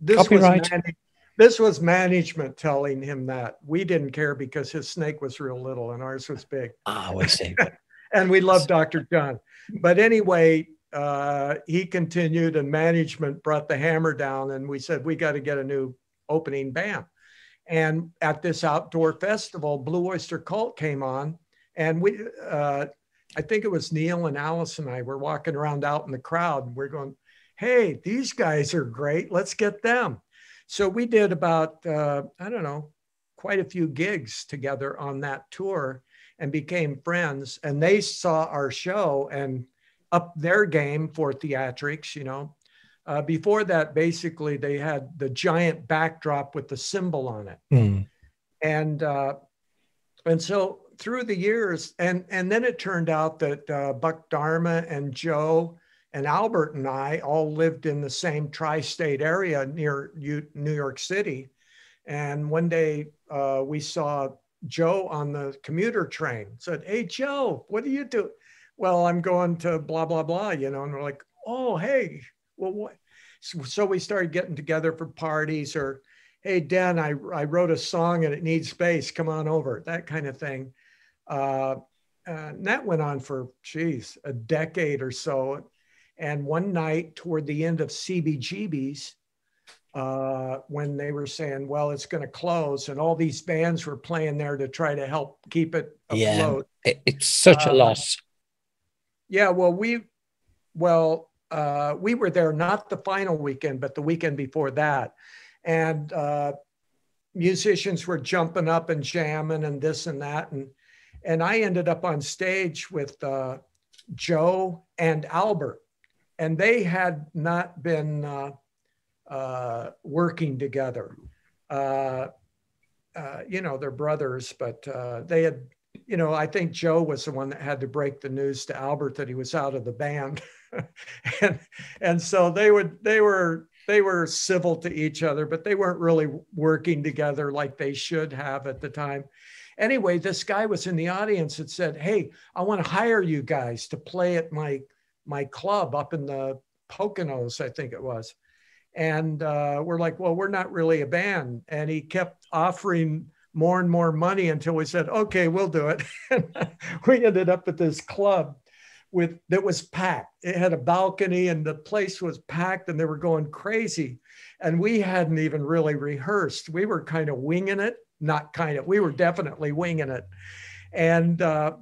This Copyright. was Manny, this was management telling him that. We didn't care because his snake was real little and ours was big. Ah, I see. and we love Dr. John. But anyway, uh, he continued and management brought the hammer down and we said, we got to get a new opening band. And at this outdoor festival, Blue Oyster Cult came on and we, uh, I think it was Neal and Alice and I were walking around out in the crowd and we're going, hey, these guys are great. Let's get them. So we did about, uh, I don't know, quite a few gigs together on that tour and became friends. And they saw our show and up their game for theatrics, you know. Uh, before that, basically, they had the giant backdrop with the symbol on it. Mm. And, uh, and so through the years, and, and then it turned out that uh, Buck Dharma and Joe and Albert and I all lived in the same tri-state area near New York City. And one day uh, we saw Joe on the commuter train. Said, "Hey Joe, what do you do?" Well, I'm going to blah blah blah, you know. And we're like, "Oh, hey, well, what?" So, we started getting together for parties, or, "Hey Dan, I I wrote a song and it needs space. Come on over." That kind of thing. Uh, and that went on for, geez, a decade or so. And one night toward the end of CBGB's, uh, when they were saying, well, it's going to close, and all these bands were playing there to try to help keep it afloat. Yeah, it's such a uh, loss. Yeah, well, we, well, uh, we were there not the final weekend, but the weekend before that, and uh, musicians were jumping up and jamming and this and that, and and I ended up on stage with uh, Joe and Albert. And they had not been uh, uh, working together. Uh, you know, they're brothers, but they had, you know, I think Joe was the one that had to break the news to Albert that he was out of the band, and and so they would they were they were civil to each other, but they weren't really working together like they should have at the time. Anyway, this guy was in the audience and said, "Hey, I want to hire you guys to play at my my club up in the Poconos, I think it was. And uh, we're like, well, we're not really a band. And he kept offering more and more money until we said, okay, we'll do it. we ended up at this club with that was packed. It had a balcony and the place was packed and they were going crazy. And we hadn't even really rehearsed. We were kind of winging it, not kind of, we were definitely winging it. And uh,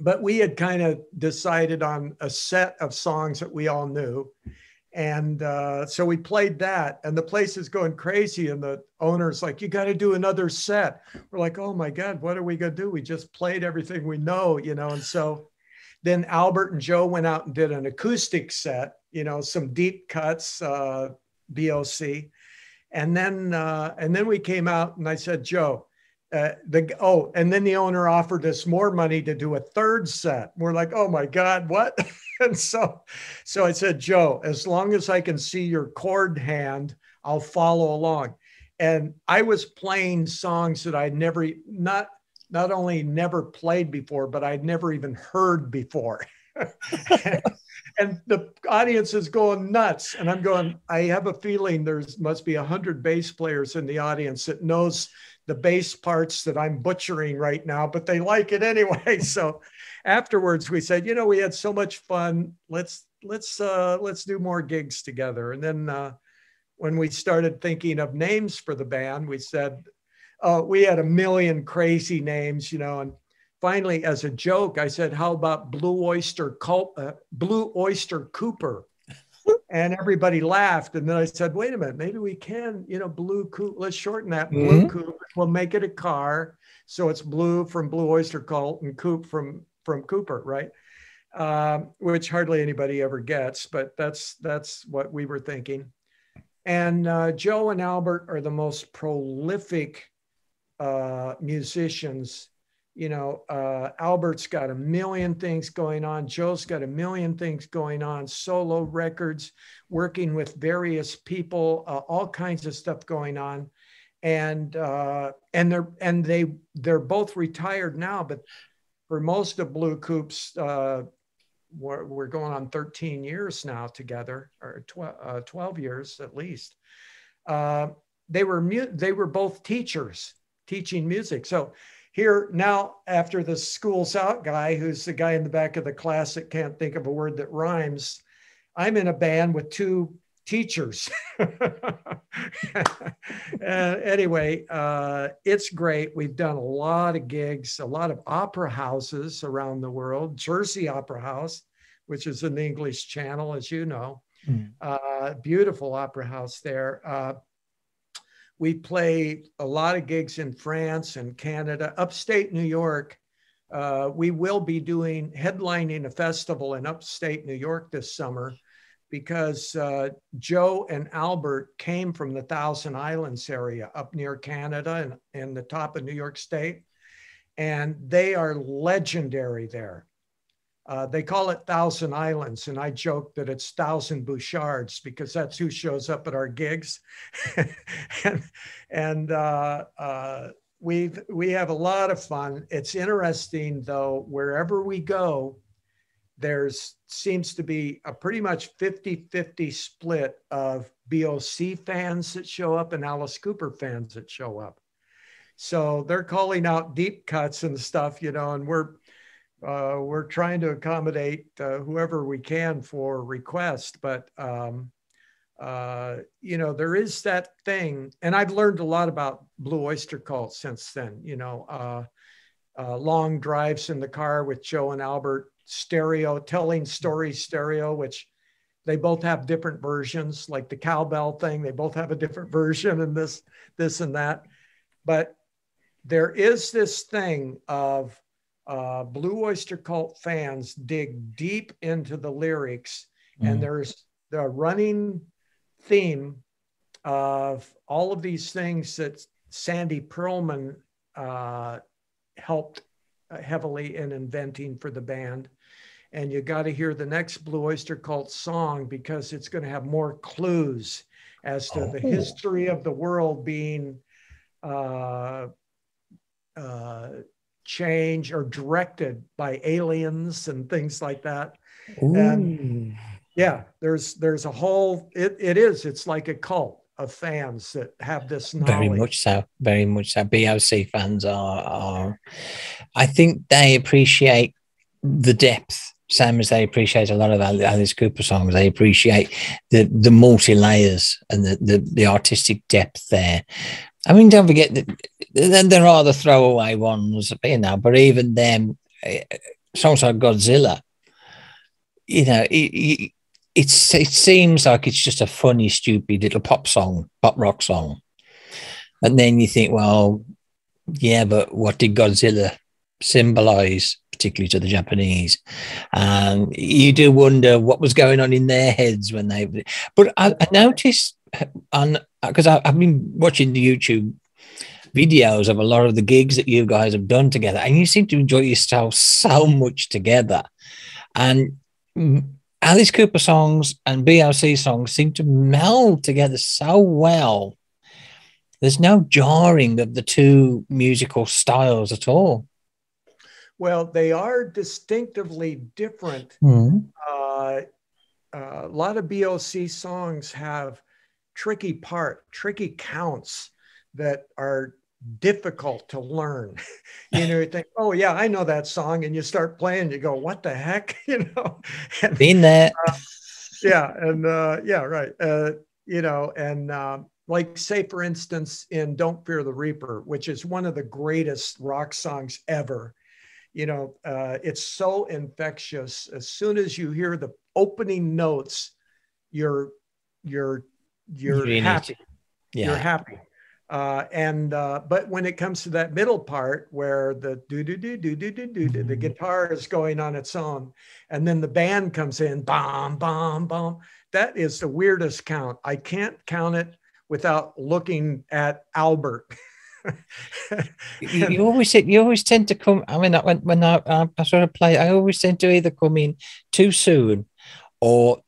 but we had kind of decided on a set of songs that we all knew. And uh, so we played that, and the place is going crazy. And the owner's like, You got to do another set. We're like, Oh my God, what are we going to do? We just played everything we know, you know. And so then Albert and Joe went out and did an acoustic set, you know, some deep cuts, uh, BOC. And then, uh, and then we came out and I said, Joe, uh, the oh, and then the owner offered us more money to do a third set. We're like, oh my god, what? and so, so I said, Joe, as long as I can see your chord hand, I'll follow along. And I was playing songs that I'd never not not only never played before, but I'd never even heard before. and the audience is going nuts and i'm going i have a feeling there's must be a hundred bass players in the audience that knows the bass parts that I'm butchering right now, but they like it anyway. So afterwards we said, you know, we had so much fun. Let's let's uh, let's do more gigs together. And then uh, when we started thinking of names for the band, we said uh, we had a million crazy names, you know. And finally, as a joke, I said, "How about Blue Oyster Cul- uh, Blue Oyster Cooper?" and everybody laughed. And then I said, wait a minute, maybe we can, you know, blue coupe, let's shorten that blue mm-hmm. coupe. We'll make it a car. So it's blue from Blue Oyster Cult and coupe from, from Cooper, right? Um, which hardly anybody ever gets, but that's, that's what we were thinking. And uh, Joe and Albert are the most prolific uh, musicians you know, uh, Albert's got a million things going on. Joe's got a million things going on. Solo records, working with various people, uh, all kinds of stuff going on, and uh, and they're and they they're both retired now. But for most of Blue Coupe's, uh, we're, we're going on 13 years now together, or 12, uh, 12 years at least. Uh, they were mu- they were both teachers teaching music. So here now, after the school's out guy, who's the guy in the back of the class that can't think of a word that rhymes, I'm in a band with two teachers. uh, anyway, uh, it's great. We've done a lot of gigs, a lot of opera houses around the world. Jersey Opera House, which is an English channel, as you know, mm. uh, beautiful opera house there. Uh, we play a lot of gigs in France and Canada, upstate New York. Uh, we will be doing headlining a festival in upstate New York this summer because uh, Joe and Albert came from the Thousand Islands area up near Canada and, and the top of New York State. And they are legendary there. Uh, they call it Thousand Islands, and I joke that it's Thousand Bouchards because that's who shows up at our gigs. and and uh, uh, we've we have a lot of fun. It's interesting though, wherever we go, there's seems to be a pretty much 50-50 split of BOC fans that show up and Alice Cooper fans that show up. So they're calling out deep cuts and stuff, you know, and we're uh, we're trying to accommodate uh, whoever we can for request. But um, uh, you know, there is that thing, and I've learned a lot about Blue Oyster Cult since then. You know, uh, uh, long drives in the car with Joe and Albert stereo, telling stories stereo, which they both have different versions, like the cowbell thing. They both have a different version and this, this and that. But there is this thing of uh, Blue Oyster Cult fans dig deep into the lyrics, mm. and there's the running theme of all of these things that Sandy Pearlman uh, helped heavily in inventing for the band and you got to hear the next Blue Oyster Cult song because it's going to have more clues as to oh. the history of the world being uh, uh, changed or directed by aliens and things like that. Ooh. And yeah, there's there's a whole it, it is it's like a cult of fans that have this knowledge. Very much so. Very much so. BOC fans are are I think they appreciate the depth same as they appreciate a lot of Alice Cooper songs. They appreciate the the multi layers and the, the, the artistic depth there. I mean, don't forget that then there are the throwaway ones, you know. But even them eh, songs like Godzilla, you know, it, it's it seems like it's just a funny, stupid little pop song, pop rock song, and then you think, well, yeah, but what did Godzilla symbolize? particularly to the Japanese. And you do wonder what was going on in their heads when they. But I, I noticed because I've been watching the YouTube videos of a lot of the gigs that you guys have done together, and you seem to enjoy yourself so much together. And Alice Cooper songs and BOC songs seem to meld together so well. There's no jarring of the two musical styles at all. Well, they are distinctively different. Mm-hmm. Uh, uh, a lot of BOC songs have tricky part, tricky counts that are difficult to learn. you know, you think, oh yeah, I know that song, and you start playing, you go, what the heck, you know? And, Been there. Uh, yeah, and uh, yeah, right. Uh, you know, and um, like say for instance in "Don't Fear the Reaper," which is one of the greatest rock songs ever you know, uh, it's so infectious. As soon as you hear the opening notes, you're you're you're you happy. Yeah. You're happy. Uh, and uh, but when it comes to that middle part where the do do do do do do do the mm-hmm. guitar is going on its own, and then the band comes in, bomb bomb bomb. That is the weirdest count. I can't count it without looking at Albert. you, you, always you always tend to come. I mean, when when I, I sort of play, I always tend to either come in too soon or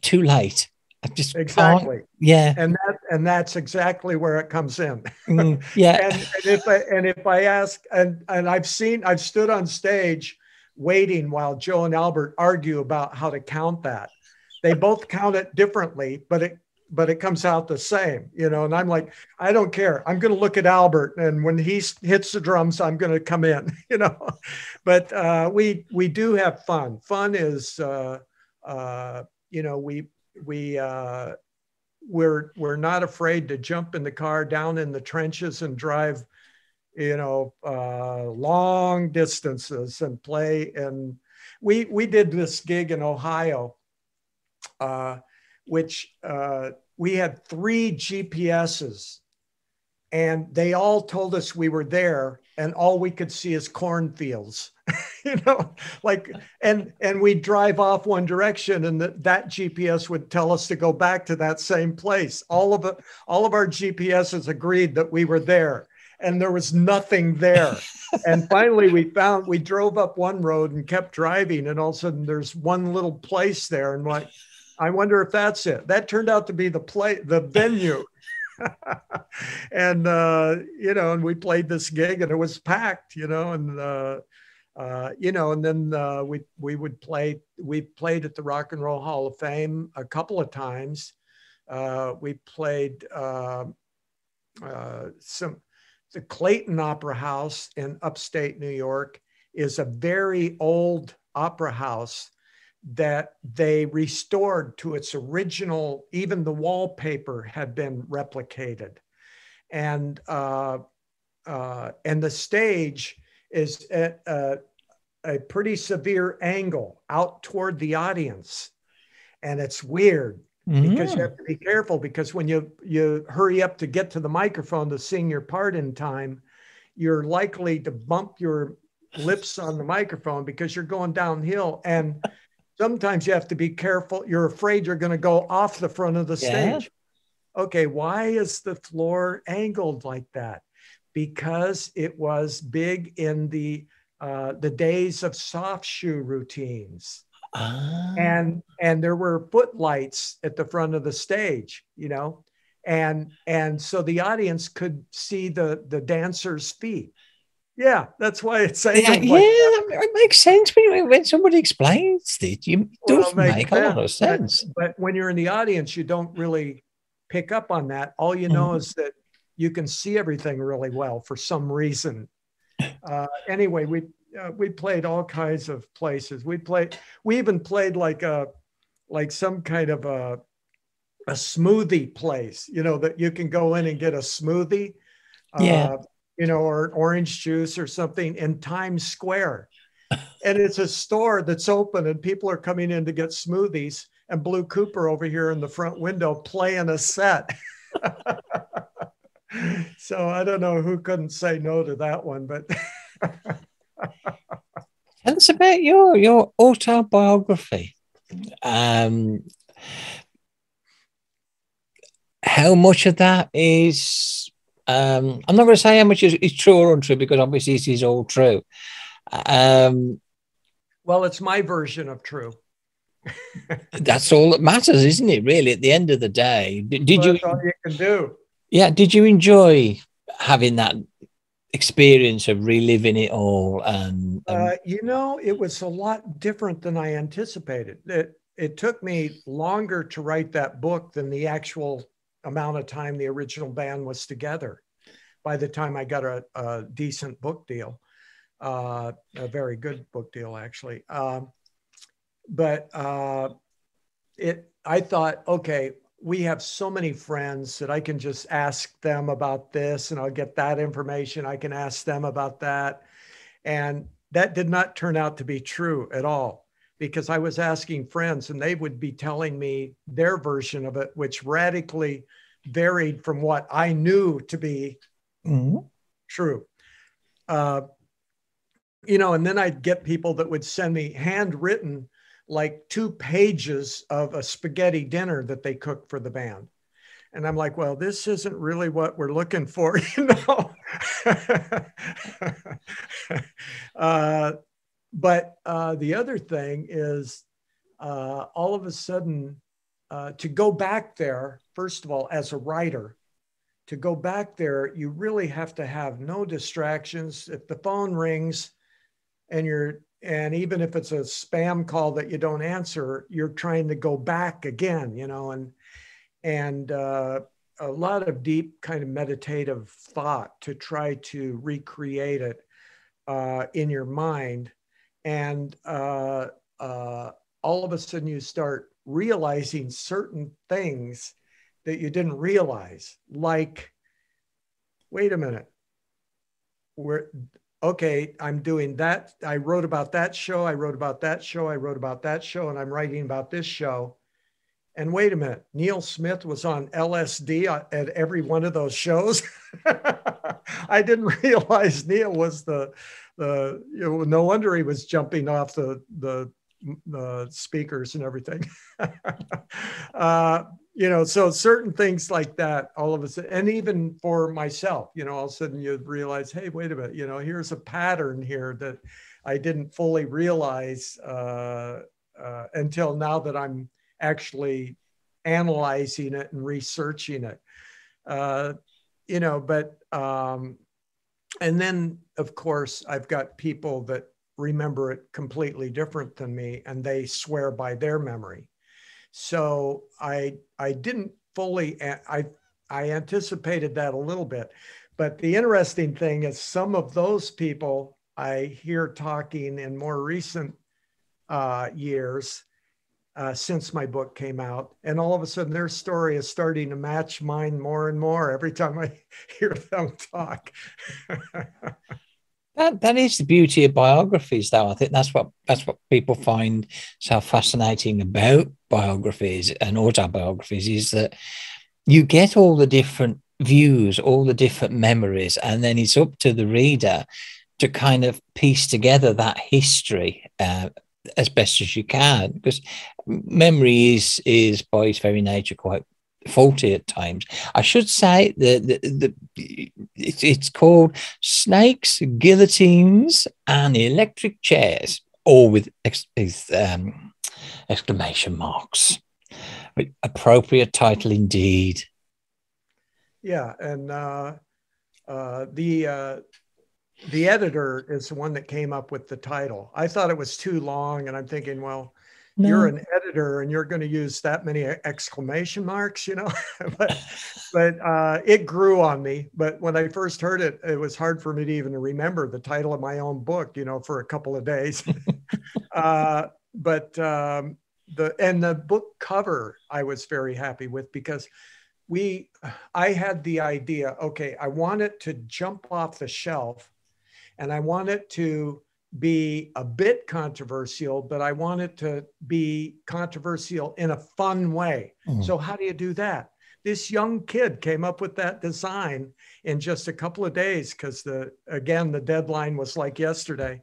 too late. I just exactly yeah, and that and that's exactly where it comes in. Mm, yeah, and, and if I and if I ask and and I've seen I've stood on stage waiting while Joe and Albert argue about how to count that. They both count it differently, but it but it comes out the same, you know. And I'm like, I don't care. I'm going to look at Albert, and when he hits the drums, I'm going to come in, you know. but uh, we we do have fun. Fun is, uh, uh, you know, we we uh, we're we're not afraid to jump in the car down in the trenches and drive, you know, uh, long distances and play. And we we did this gig in Ohio. Uh, which uh, we had three GPSs and they all told us we were there and all we could see is cornfields you know like and and we drive off one direction and that that gps would tell us to go back to that same place all of it all of our gps's agreed that we were there and there was nothing there and finally we found we drove up one road and kept driving and all of a sudden there's one little place there and like I wonder if that's it. That turned out to be the play, the venue. and uh, you know, and we played this gig, and it was packed. You know, and uh, uh, you know, and then uh, we we would play. We played at the Rock and Roll Hall of Fame a couple of times. Uh, we played uh, some. The Clayton Opera House in upstate New York is a very old opera house that they restored to its original, even the wallpaper had been replicated. And, uh, uh, and the stage is at a, a pretty severe angle out toward the audience. And it's weird mm-hmm. because you have to be careful because when you, you hurry up to get to the microphone to sing your part in time, you're likely to bump your lips on the microphone because you're going downhill. And sometimes you have to be careful. You're afraid you're going to go off the front of the yeah. stage. Okay, why is the floor angled like that? Because it was big in the uh, the days of soft shoe routines. Ah. And and there were footlights at the front of the stage, you know, and and so the audience could see the the dancers' feet. Yeah, that's why it's saying. Yeah, yeah it makes sense when, when somebody explains it. You well, does make sense. a lot of sense. But, but, when you're in the audience, you don't really pick up on that. All you know mm-hmm. is that you can see everything really well for some reason. Uh, anyway, we uh, we played all kinds of places. We played. We even played like a like some kind of a a smoothie place. You know that you can go in and get a smoothie. Yeah. Uh, you know, or orange juice or something in Times Square. and it's a store that's open and people are coming in to get smoothies and Blue Cooper over here in the front window playing a set. so I don't know who couldn't say no to that one, but tell us about your your autobiography. Um, how much of that is um, I'm not going to say how much is, is, true or untrue because obviously this is all true. Um, well, it's my version of true. that's all that matters, isn't it? Really, at the end of the day, did, did well, you? all you can do. Yeah. Did you enjoy having that experience of reliving it all? And, and... Uh, you know, it was a lot different than I anticipated. It it took me longer to write that book than the actual amount of time the original band was together. By the time I got a, a decent book deal, uh, a very good book deal actually. Um, but uh, it, I thought, okay, we have so many friends that I can just ask them about this, and I'll get that information. I can ask them about that, and that did not turn out to be true at all because I was asking friends and they would be telling me their version of it, which radically varied from what I knew to be mm-hmm. true. Uh, you know, and then I'd get people that would send me handwritten, like two pages of a spaghetti dinner that they cooked for the band. And I'm like, well, this isn't really what we're looking for, you know. uh, but uh, the other thing is, uh, all of a sudden, uh, to go back there, first of all, as a writer, to go back there, you really have to have no distractions. If the phone rings and you're, and even if it's a spam call that you don't answer, you're trying to go back again, you know, and, and uh, a lot of deep kind of meditative thought to try to recreate it uh, in your mind. And uh, uh, all of a sudden you start realizing certain things that you didn't realize, like, wait a minute, we're okay, I'm doing that. I wrote about that show, I wrote about that show, I wrote about that show, and I'm writing about this show. And wait a minute, Neal Smith was on LSD at every one of those shows. I didn't realize Neal was the the you know no wonder he was jumping off the the, the speakers and everything. uh, you know, so certain things like that, all of a sudden, and even for myself, you know, all of a sudden you realize, hey, wait a minute, you know, here's a pattern here that I didn't fully realize uh, uh, until now that I'm actually analyzing it and researching it. Uh, you know, but um, and then of course I've got people that remember it completely different than me, and they swear by their memory. So I I didn't fully I I anticipated that a little bit, but the interesting thing is some of those people I hear talking in more recent uh, years uh, since my book came out. And all of a sudden, their story is starting to match mine more and more every time I hear them talk. that that is the beauty of biographies, though. I think that's what that's what people find so fascinating about biographies and autobiographies is that you get all the different views, all the different memories, and then it's up to the reader to kind of piece together that history uh, as best as you can because memory is is by its very nature quite faulty at times. I should say that the, the, it's, called snakes, guillotines, and electric chairs, all with ex, um, exclamation marks. Appropriate title indeed. Yeah, and uh, uh, the uh, the editor is the one that came up with the title. I thought it was too long, and I'm thinking, well, no. you're an editor and you're going to use that many exclamation marks, you know. but but uh, it grew on me. But when I first heard it, it was hard for me to even remember the title of my own book, you know, for a couple of days. uh, but um, the and the book cover I was very happy with because we I had the idea. Okay, I want it to jump off the shelf and I want it to be a bit controversial, but I want it to be controversial in a fun way. Mm. So, how do you do that? This young kid came up with that design in just a couple of days because the again the deadline was like yesterday,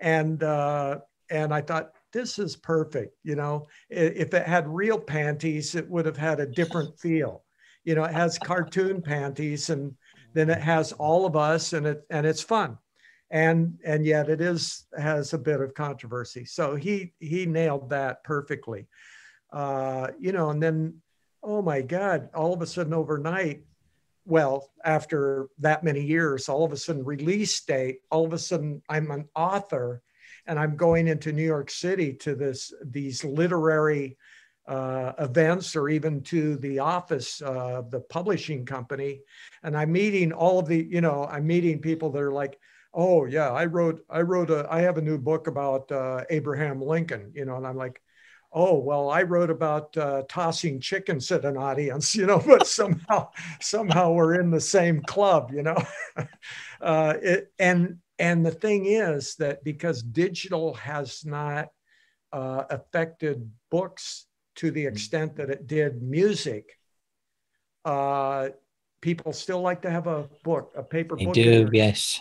and uh, and I thought this is perfect. You know, if it had real panties, it would have had a different feel. You know, it has cartoon panties, and then it has all of us, and it and it's fun and and yet it is has a bit of controversy. So he he nailed that perfectly, uh, you know. And then, oh my God! All of a sudden, overnight, well, after that many years, all of a sudden, release date. All of a sudden, I'm an author, and I'm going into New York City to this these literary uh, events or even to the office of the publishing company and i'm meeting all of the you know i'm meeting people that are like oh yeah i wrote i wrote a i have a new book about uh, abraham lincoln you know and i'm like oh well i wrote about uh, tossing chickens at an audience you know but somehow somehow we're in the same club you know? Uh, it, and and the thing is that because digital has not uh, affected books to the mm-hmm. extent that it did music uh, people still like to have a book a paper they book do yes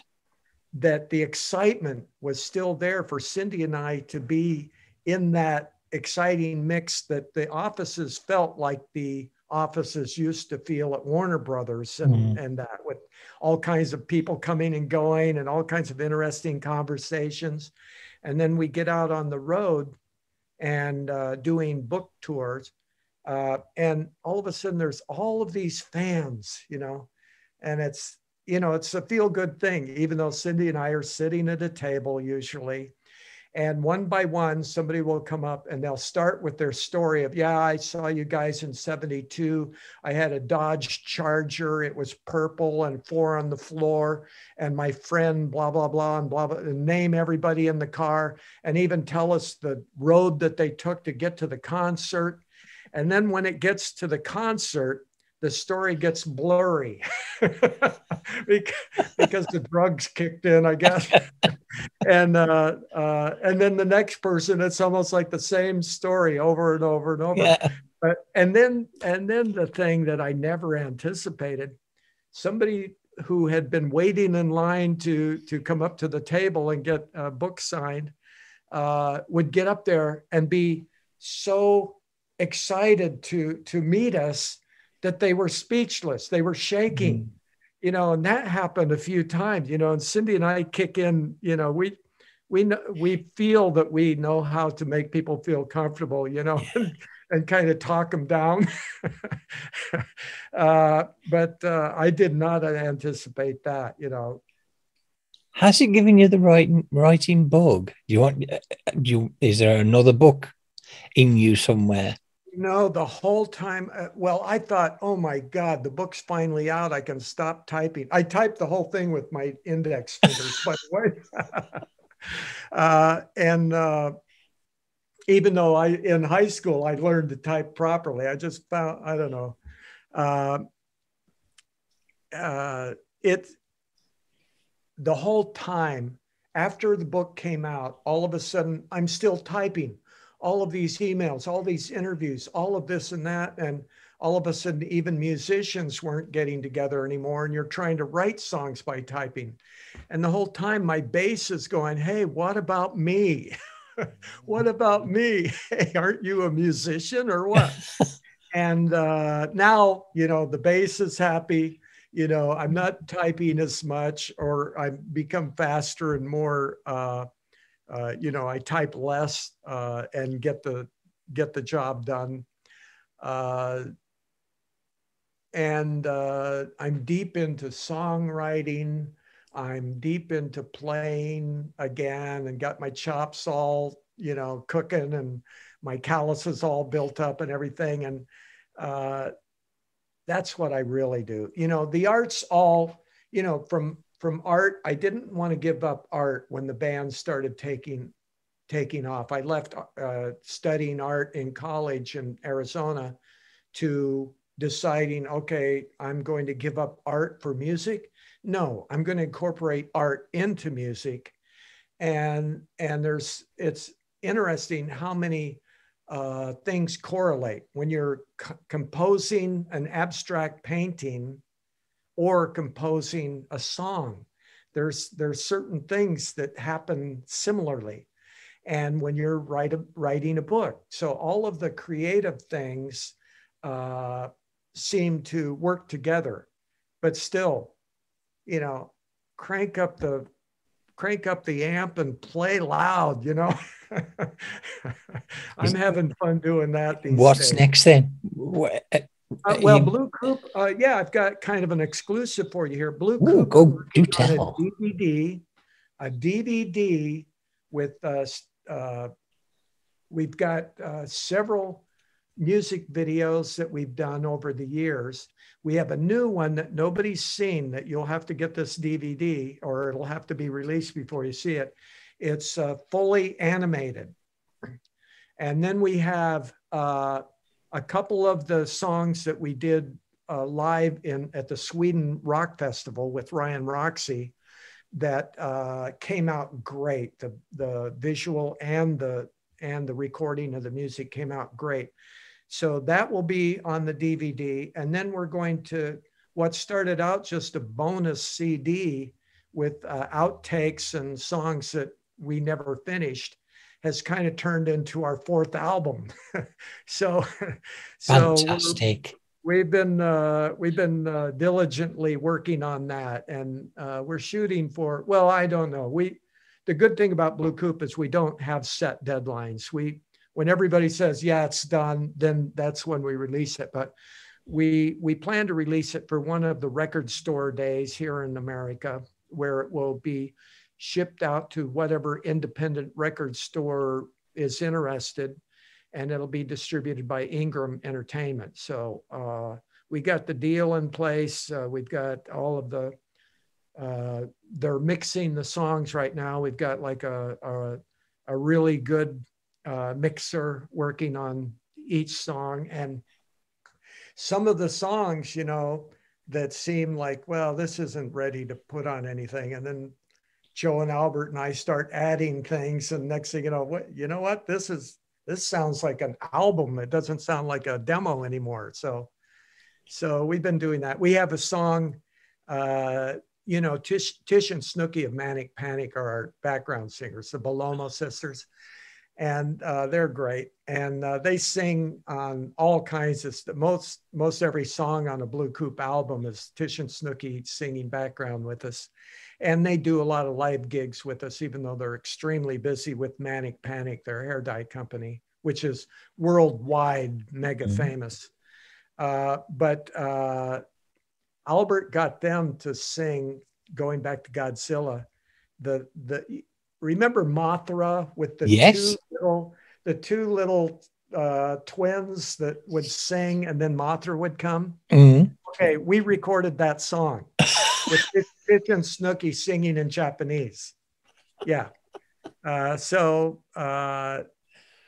that the excitement was still there for Cindy and I to be in that exciting mix that the offices felt like the offices used to feel at Warner Brothers and, mm. and that with all kinds of people coming and going and all kinds of interesting conversations. And then we get out on the road and uh, doing book tours. Uh, and all of a sudden there's all of these fans, you know, and it's you know, it's a feel good thing, even though Cindy and I are sitting at a table usually. and one by one somebody will come up and they'll start with their story of yeah i saw you guys in 72 i had a dodge charger. It was purple and four on the floor. And my friend blah blah blah and blah blah and name everybody in the car and even tell us the road that they took to get to the concert. And then when it gets to the concert the story gets blurry because the drugs kicked in, I guess. and uh, uh, and then the next person, it's almost like the same story over and over and over. Yeah. But and then and then the thing that I never anticipated, somebody who had been waiting in line to to come up to the table and get a book signed uh, would get up there and be so excited to to meet us that they were speechless. They were shaking, mm-hmm. you know, and that happened a few times, you know, and Cindy and I kick in, you know, we, we, know, we feel that we know how to make people feel comfortable, you know, yeah. and, and, kind of talk them down. uh, but uh, I did not anticipate that, you know. Has it given you the writing writing bug? Do you want? Do you, is there another book in you somewhere? No, the whole time. Uh, well, I thought, oh my God, the book's finally out. I can stop typing. I typed the whole thing with my index fingers, by the way. uh, and uh, even though I, in high school, I learned to type properly, I just found, I don't know. Uh, uh, it, the whole time after the book came out, all of a sudden, I'm still typing all of these emails, all these interviews, all of this and that. And all of a sudden, even musicians weren't getting together anymore. And you're trying to write songs by typing. And the whole time, my bass is going, Hey, what about me? what about me? Hey, aren't you a musician or what? and uh, now, you know, the bass is happy. You know, I'm not typing as much, or I've become faster and more. Uh, uh, you know, I type less uh, and get the get the job done. Uh, and uh, I'm deep into songwriting. I'm deep into playing again, and got my chops all you know cooking, and my calluses all built up and everything. And uh, that's what I really do. You know, the arts all you know from from art, I didn't want to give up art when the band started taking taking off. I left uh, studying art in college in Arizona to deciding, okay, I'm going to give up art for music. No, I'm going to incorporate art into music. And and there's it's interesting how many uh, things correlate when you're composing an abstract painting or composing a song. There's there's certain things that happen similarly. And when you're write, writing a book, so all of the creative things uh, seem to work together, but still, you know, crank up the crank up the amp and play loud. You know, I'm having fun doing that. What's days. next then? Uh, well, Blue Coupe, uh, yeah, I've got kind of an exclusive for you here. Blue Ooh, Coupe, go do tell. A DVD, a DVD with uh, uh, we've got uh, several music videos that we've done over the years. We have a new one that nobody's seen that you'll have to get this DVD or it'll have to be released before you see it. It's uh, fully animated. And then we have uh, a couple of the songs that we did uh, live in at the Sweden Rock Festival with Ryan Roxie that uh, came out great. The the visual and the and the recording of the music came out great. So that will be on the DVD, and then we're going to what started out just a bonus CD with uh, outtakes and songs that we never finished has kind of turned into our fourth album. so, so fantastic. We've been uh, we've been uh, diligently working on that, and uh, we're shooting for. Well, I don't know. We the good thing about Blue Coupe is we don't have set deadlines. We when everybody says yeah it's done, then that's when we release it. But we we plan to release it for one of the record store days here in America, where it will be shipped out to whatever independent record store is interested, and it'll be distributed by Ingram Entertainment. So uh, we got the deal in place. Uh, we've got all of the. Uh, they're mixing the songs right now. We've got like a a, a really good uh, mixer working on each song, and some of the songs, you know, that seem like, well, this isn't ready to put on anything, and then Joe and Albert and I start adding things, and next thing you know, what you know what this is this sounds like an album. It doesn't sound like a demo anymore. So, so we've been doing that. We have a song, uh, you know, Tish, Tish and Snooky of Manic Panic are our background singers, the Bellomo sisters, and uh, they're great. And uh, they sing on all kinds of stuff. Most most every song on a Blue Coupe album is Tish and Snooky singing background with us and they do a lot of live gigs with us, even though they're extremely busy with Manic Panic, their hair dye company, which is worldwide mega mm-hmm. famous. Uh, but uh, Albert got them to sing, going back to Godzilla, the the remember Mothra with the yes. two little the two little uh, twins that would sing and then Mothra would come. Mm-hmm. Okay, we recorded that song. with And Snooky singing in Japanese. Yeah. Uh, so uh,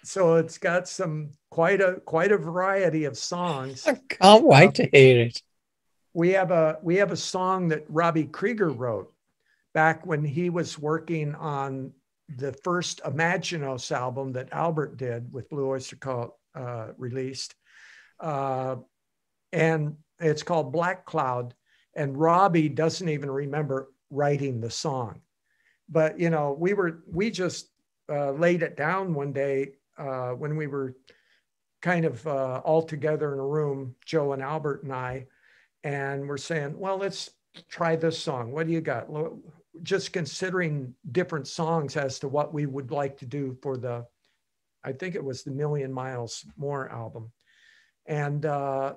so it's got some quite a quite a variety of songs. I can't wait uh, to hear it. We have a we have a song that Robbie Krieger wrote back when he was working on the first Imaginos album that Albert did with Blue Oyster Cult uh, released, uh, and it's called Black Cloud and Robbie doesn't even remember writing the song. But you know, we were we just uh, laid it down one day uh, when we were kind of uh, all together in a room, Joe and Albert and I, and we're saying, well, let's try this song. What do you got? Just considering different songs as to what we would like to do for the, I think it was the Million Miles More album, and uh,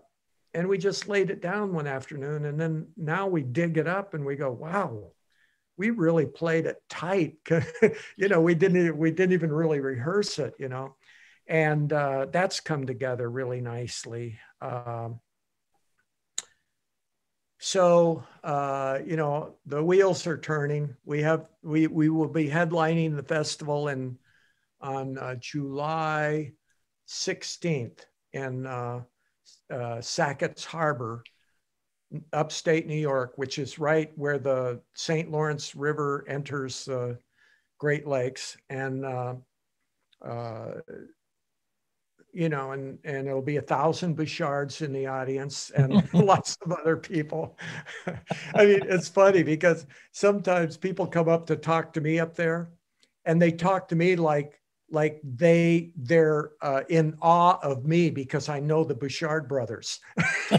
and we just laid it down one afternoon and then now we dig it up and we go wow we really played it tight. You know we didn't we didn't even really rehearse it you know? And uh, that's come together really nicely um, so uh, you know the wheels are turning. We have we we will be headlining the festival in on uh, july 16th in uh, Sackets Harbor, upstate New York, which is right where the St. Lawrence River enters the Great Lakes. And, uh, uh, you know, and, and it'll be a thousand Bouchards in the audience and lots of other people. I mean, it's funny because sometimes people come up to talk to me up there and they talk to me like like they they're uh, in awe of me because I know the Bouchard brothers.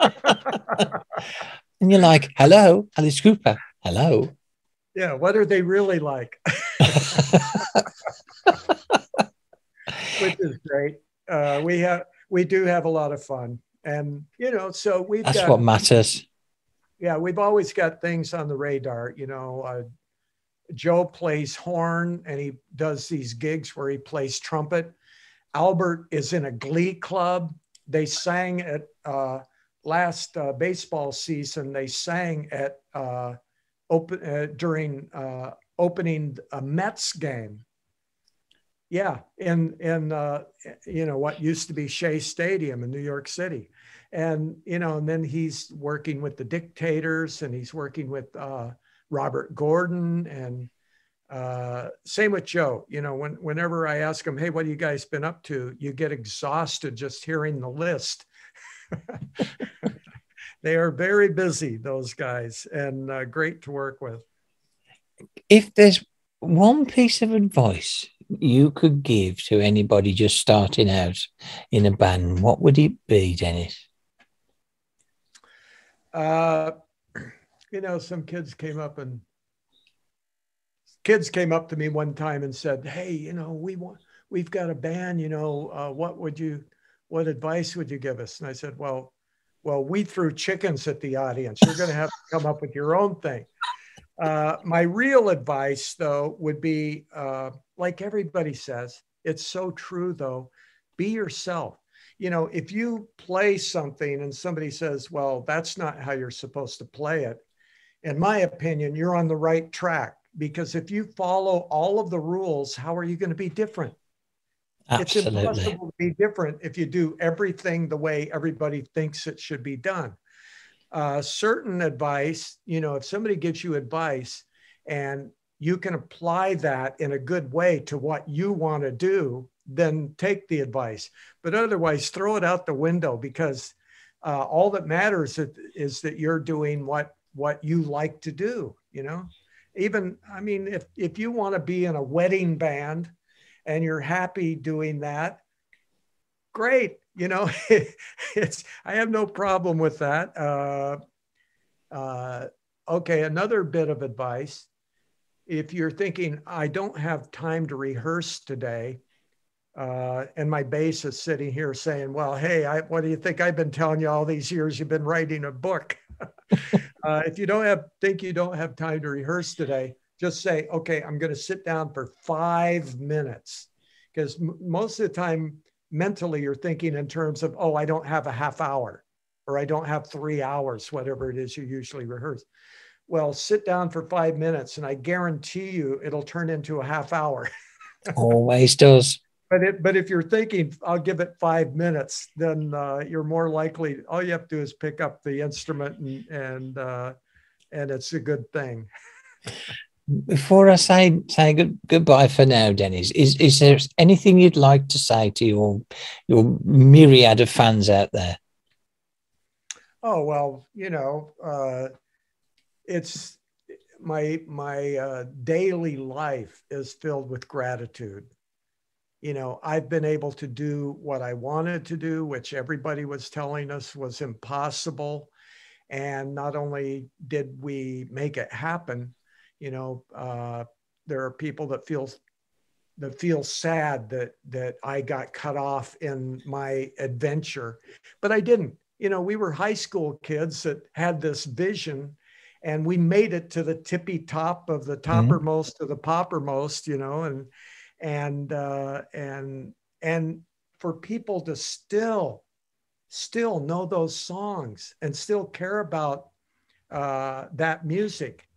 and you're like, "Hello, Alice Cooper. Hello." Yeah, what are they really like? Which is great. Uh, we have we do have a lot of fun, and you know, so we've that's got, what matters. Yeah, we've always got things on the radar. You know, uh, Joe plays horn and he does these gigs where he plays trumpet. Albert is in a glee club. They sang at uh, last uh, baseball season. They sang at uh, open uh, during uh, opening a Mets game. Yeah, in in uh, you know what used to be Shea Stadium in New York City, and you know, and then he's working with the Dictators, and he's working with Robert Gordon and uh, same with Joe. You know, when, whenever I ask him, hey, what have you guys been up to? You get exhausted just hearing the list. they are very busy, those guys, and uh, great to work with. If there's one piece of advice you could give to anybody just starting out in a band, what would it be, Dennis? Uh, you know, some kids came up and kids came up to me one time and said, "Hey, you know, we want we've got a band. You know, uh, what would you, what advice would you give us?" And I said, "Well, well, we threw chickens at the audience. You're going to have to come up with your own thing." Uh, my real advice, though, would be uh, like everybody says, it's so true, though, be yourself. You know, if you play something and somebody says, well, that's not how you're supposed to play it, in my opinion, you're on the right track because if you follow all of the rules, how are you going to be different? Absolutely. It's impossible to be different if you do everything the way everybody thinks it should be done. Uh, certain advice, you know, if somebody gives you advice and you can apply that in a good way to what you want to do, then take the advice. But otherwise, throw it out the window because uh, all that matters is, is that you're doing what what you like to do. You know, even I mean, if if you want to be in a wedding band and you're happy doing that, great. You know, it's I have no problem with that. Uh, uh, okay, another bit of advice. If you're thinking, I don't have time to rehearse today, uh, and my bass is sitting here saying, Well, hey, I, what do you think I've been telling you all these years? You've been writing a book. Uh, if you don't have think you don't have time to rehearse today, just say, okay, I'm going to sit down for five minutes. Because most of the time, mentally, you're thinking in terms of, oh, I don't have a half hour or I don't have three hours, whatever it is you usually rehearse. Well, sit down for five minutes and I guarantee you it'll turn into a half hour. Always does. But it, but if you're thinking I'll give it five minutes, then uh, you're more likely. All you have to do is pick up the instrument and and uh, and it's a good thing. Before I say say good, goodbye for now, Dennis, is is there anything you'd like to say to your your myriad of fans out there? Oh well, you know, uh, it's my my uh, daily life is filled with gratitude. You know, I've been able to do what I wanted to do, which everybody was telling us was impossible. And not only did we make it happen, you know, uh, there are people that feel that feel sad that that I got cut off in my adventure, but I didn't. You know, we were high school kids that had this vision, and we made it to the tippy top of the mm-hmm. toppermost mm-hmm. of the poppermost. You know, and and uh, and and for people to still still know those songs and still care about uh, that music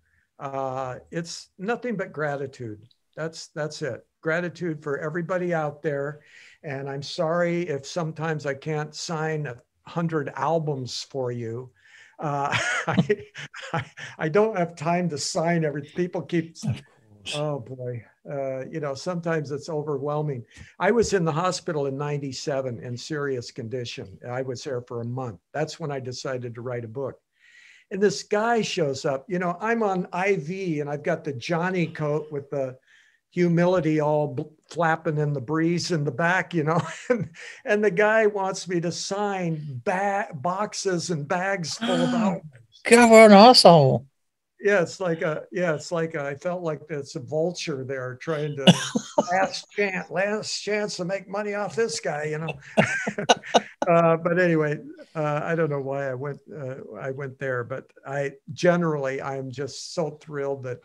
uh, it's nothing but gratitude. That's that's it. Gratitude for everybody out there. And I'm sorry if sometimes I can't sign a hundred albums for you. Uh, I, I, I, don't have time to sign every. People keep. Oh boy, uh, you know sometimes it's overwhelming. I was in the hospital in '97 in serious condition. I was there for a month. That's when I decided to write a book and this guy shows up. You know, I'm on IV and I've got the Johnny coat with the humility all flapping in the breeze in the back, you know, and, and the guy wants me to sign ba- boxes and bags full of albums. God, what an asshole yeah, it's like a yeah, it's like a, I felt like it's a vulture there trying to last chance, last chance to make money off this guy, you know. uh, but anyway, uh, I don't know why I went uh, I went there, but I generally I'm just so thrilled that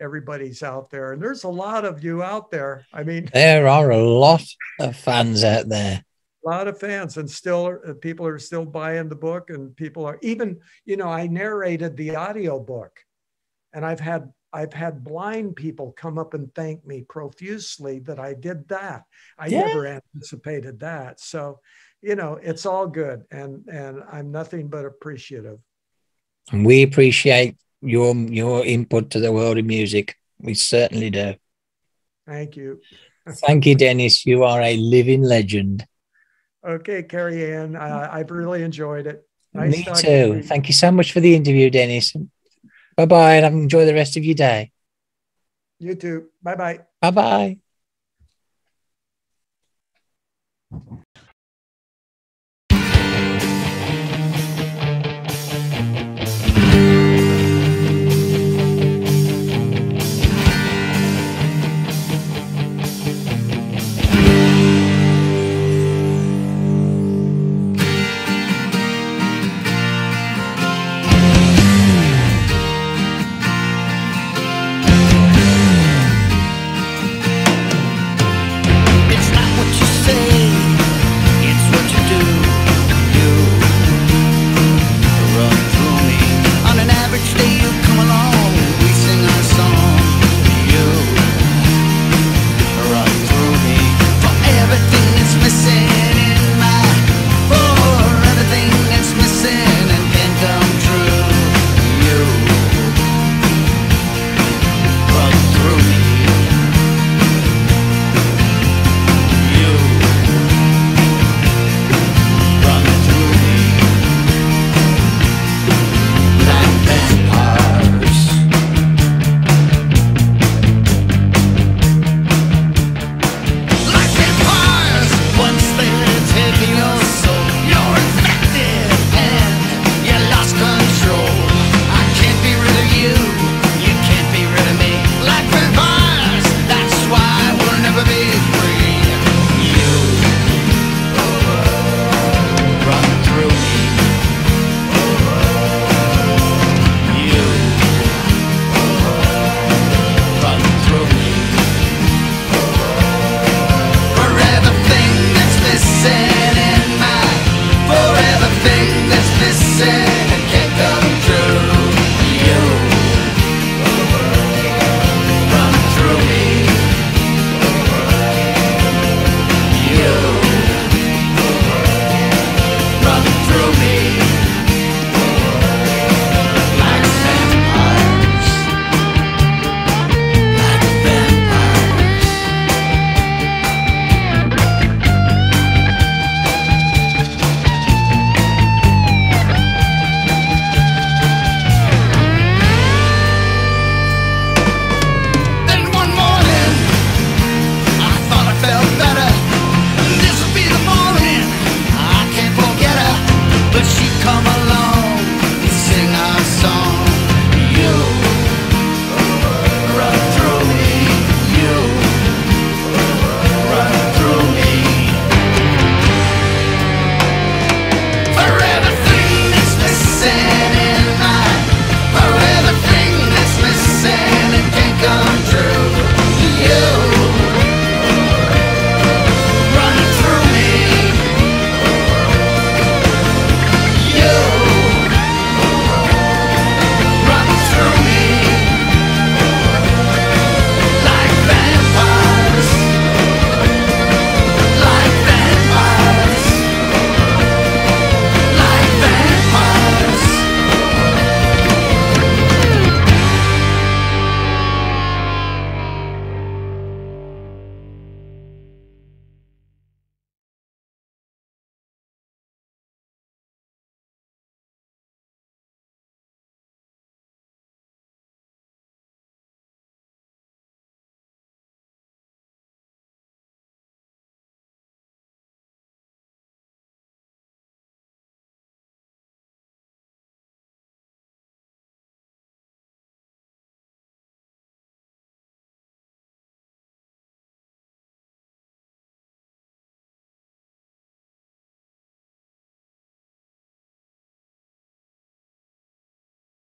everybody's out there, and there's a lot of you out there. I mean, there are a lot of fans out there a lot of fans and still uh, people are still buying the book and people are even you know i narrated the audio book and I've had I've had blind people come up and thank me profusely that I did that. I yeah. never anticipated that. So, you know, it's all good and and I'm nothing but appreciative. And we appreciate your your input to the world of music. We certainly do. Thank you. Thank you, Dennis. You are a living legend. Okay, Carrie-Anne, uh, I've really enjoyed it. Nice Me too. To Thank you so much for the interview, Dennis. Bye bye, and enjoy the rest of your day. You too. Bye bye. Bye bye.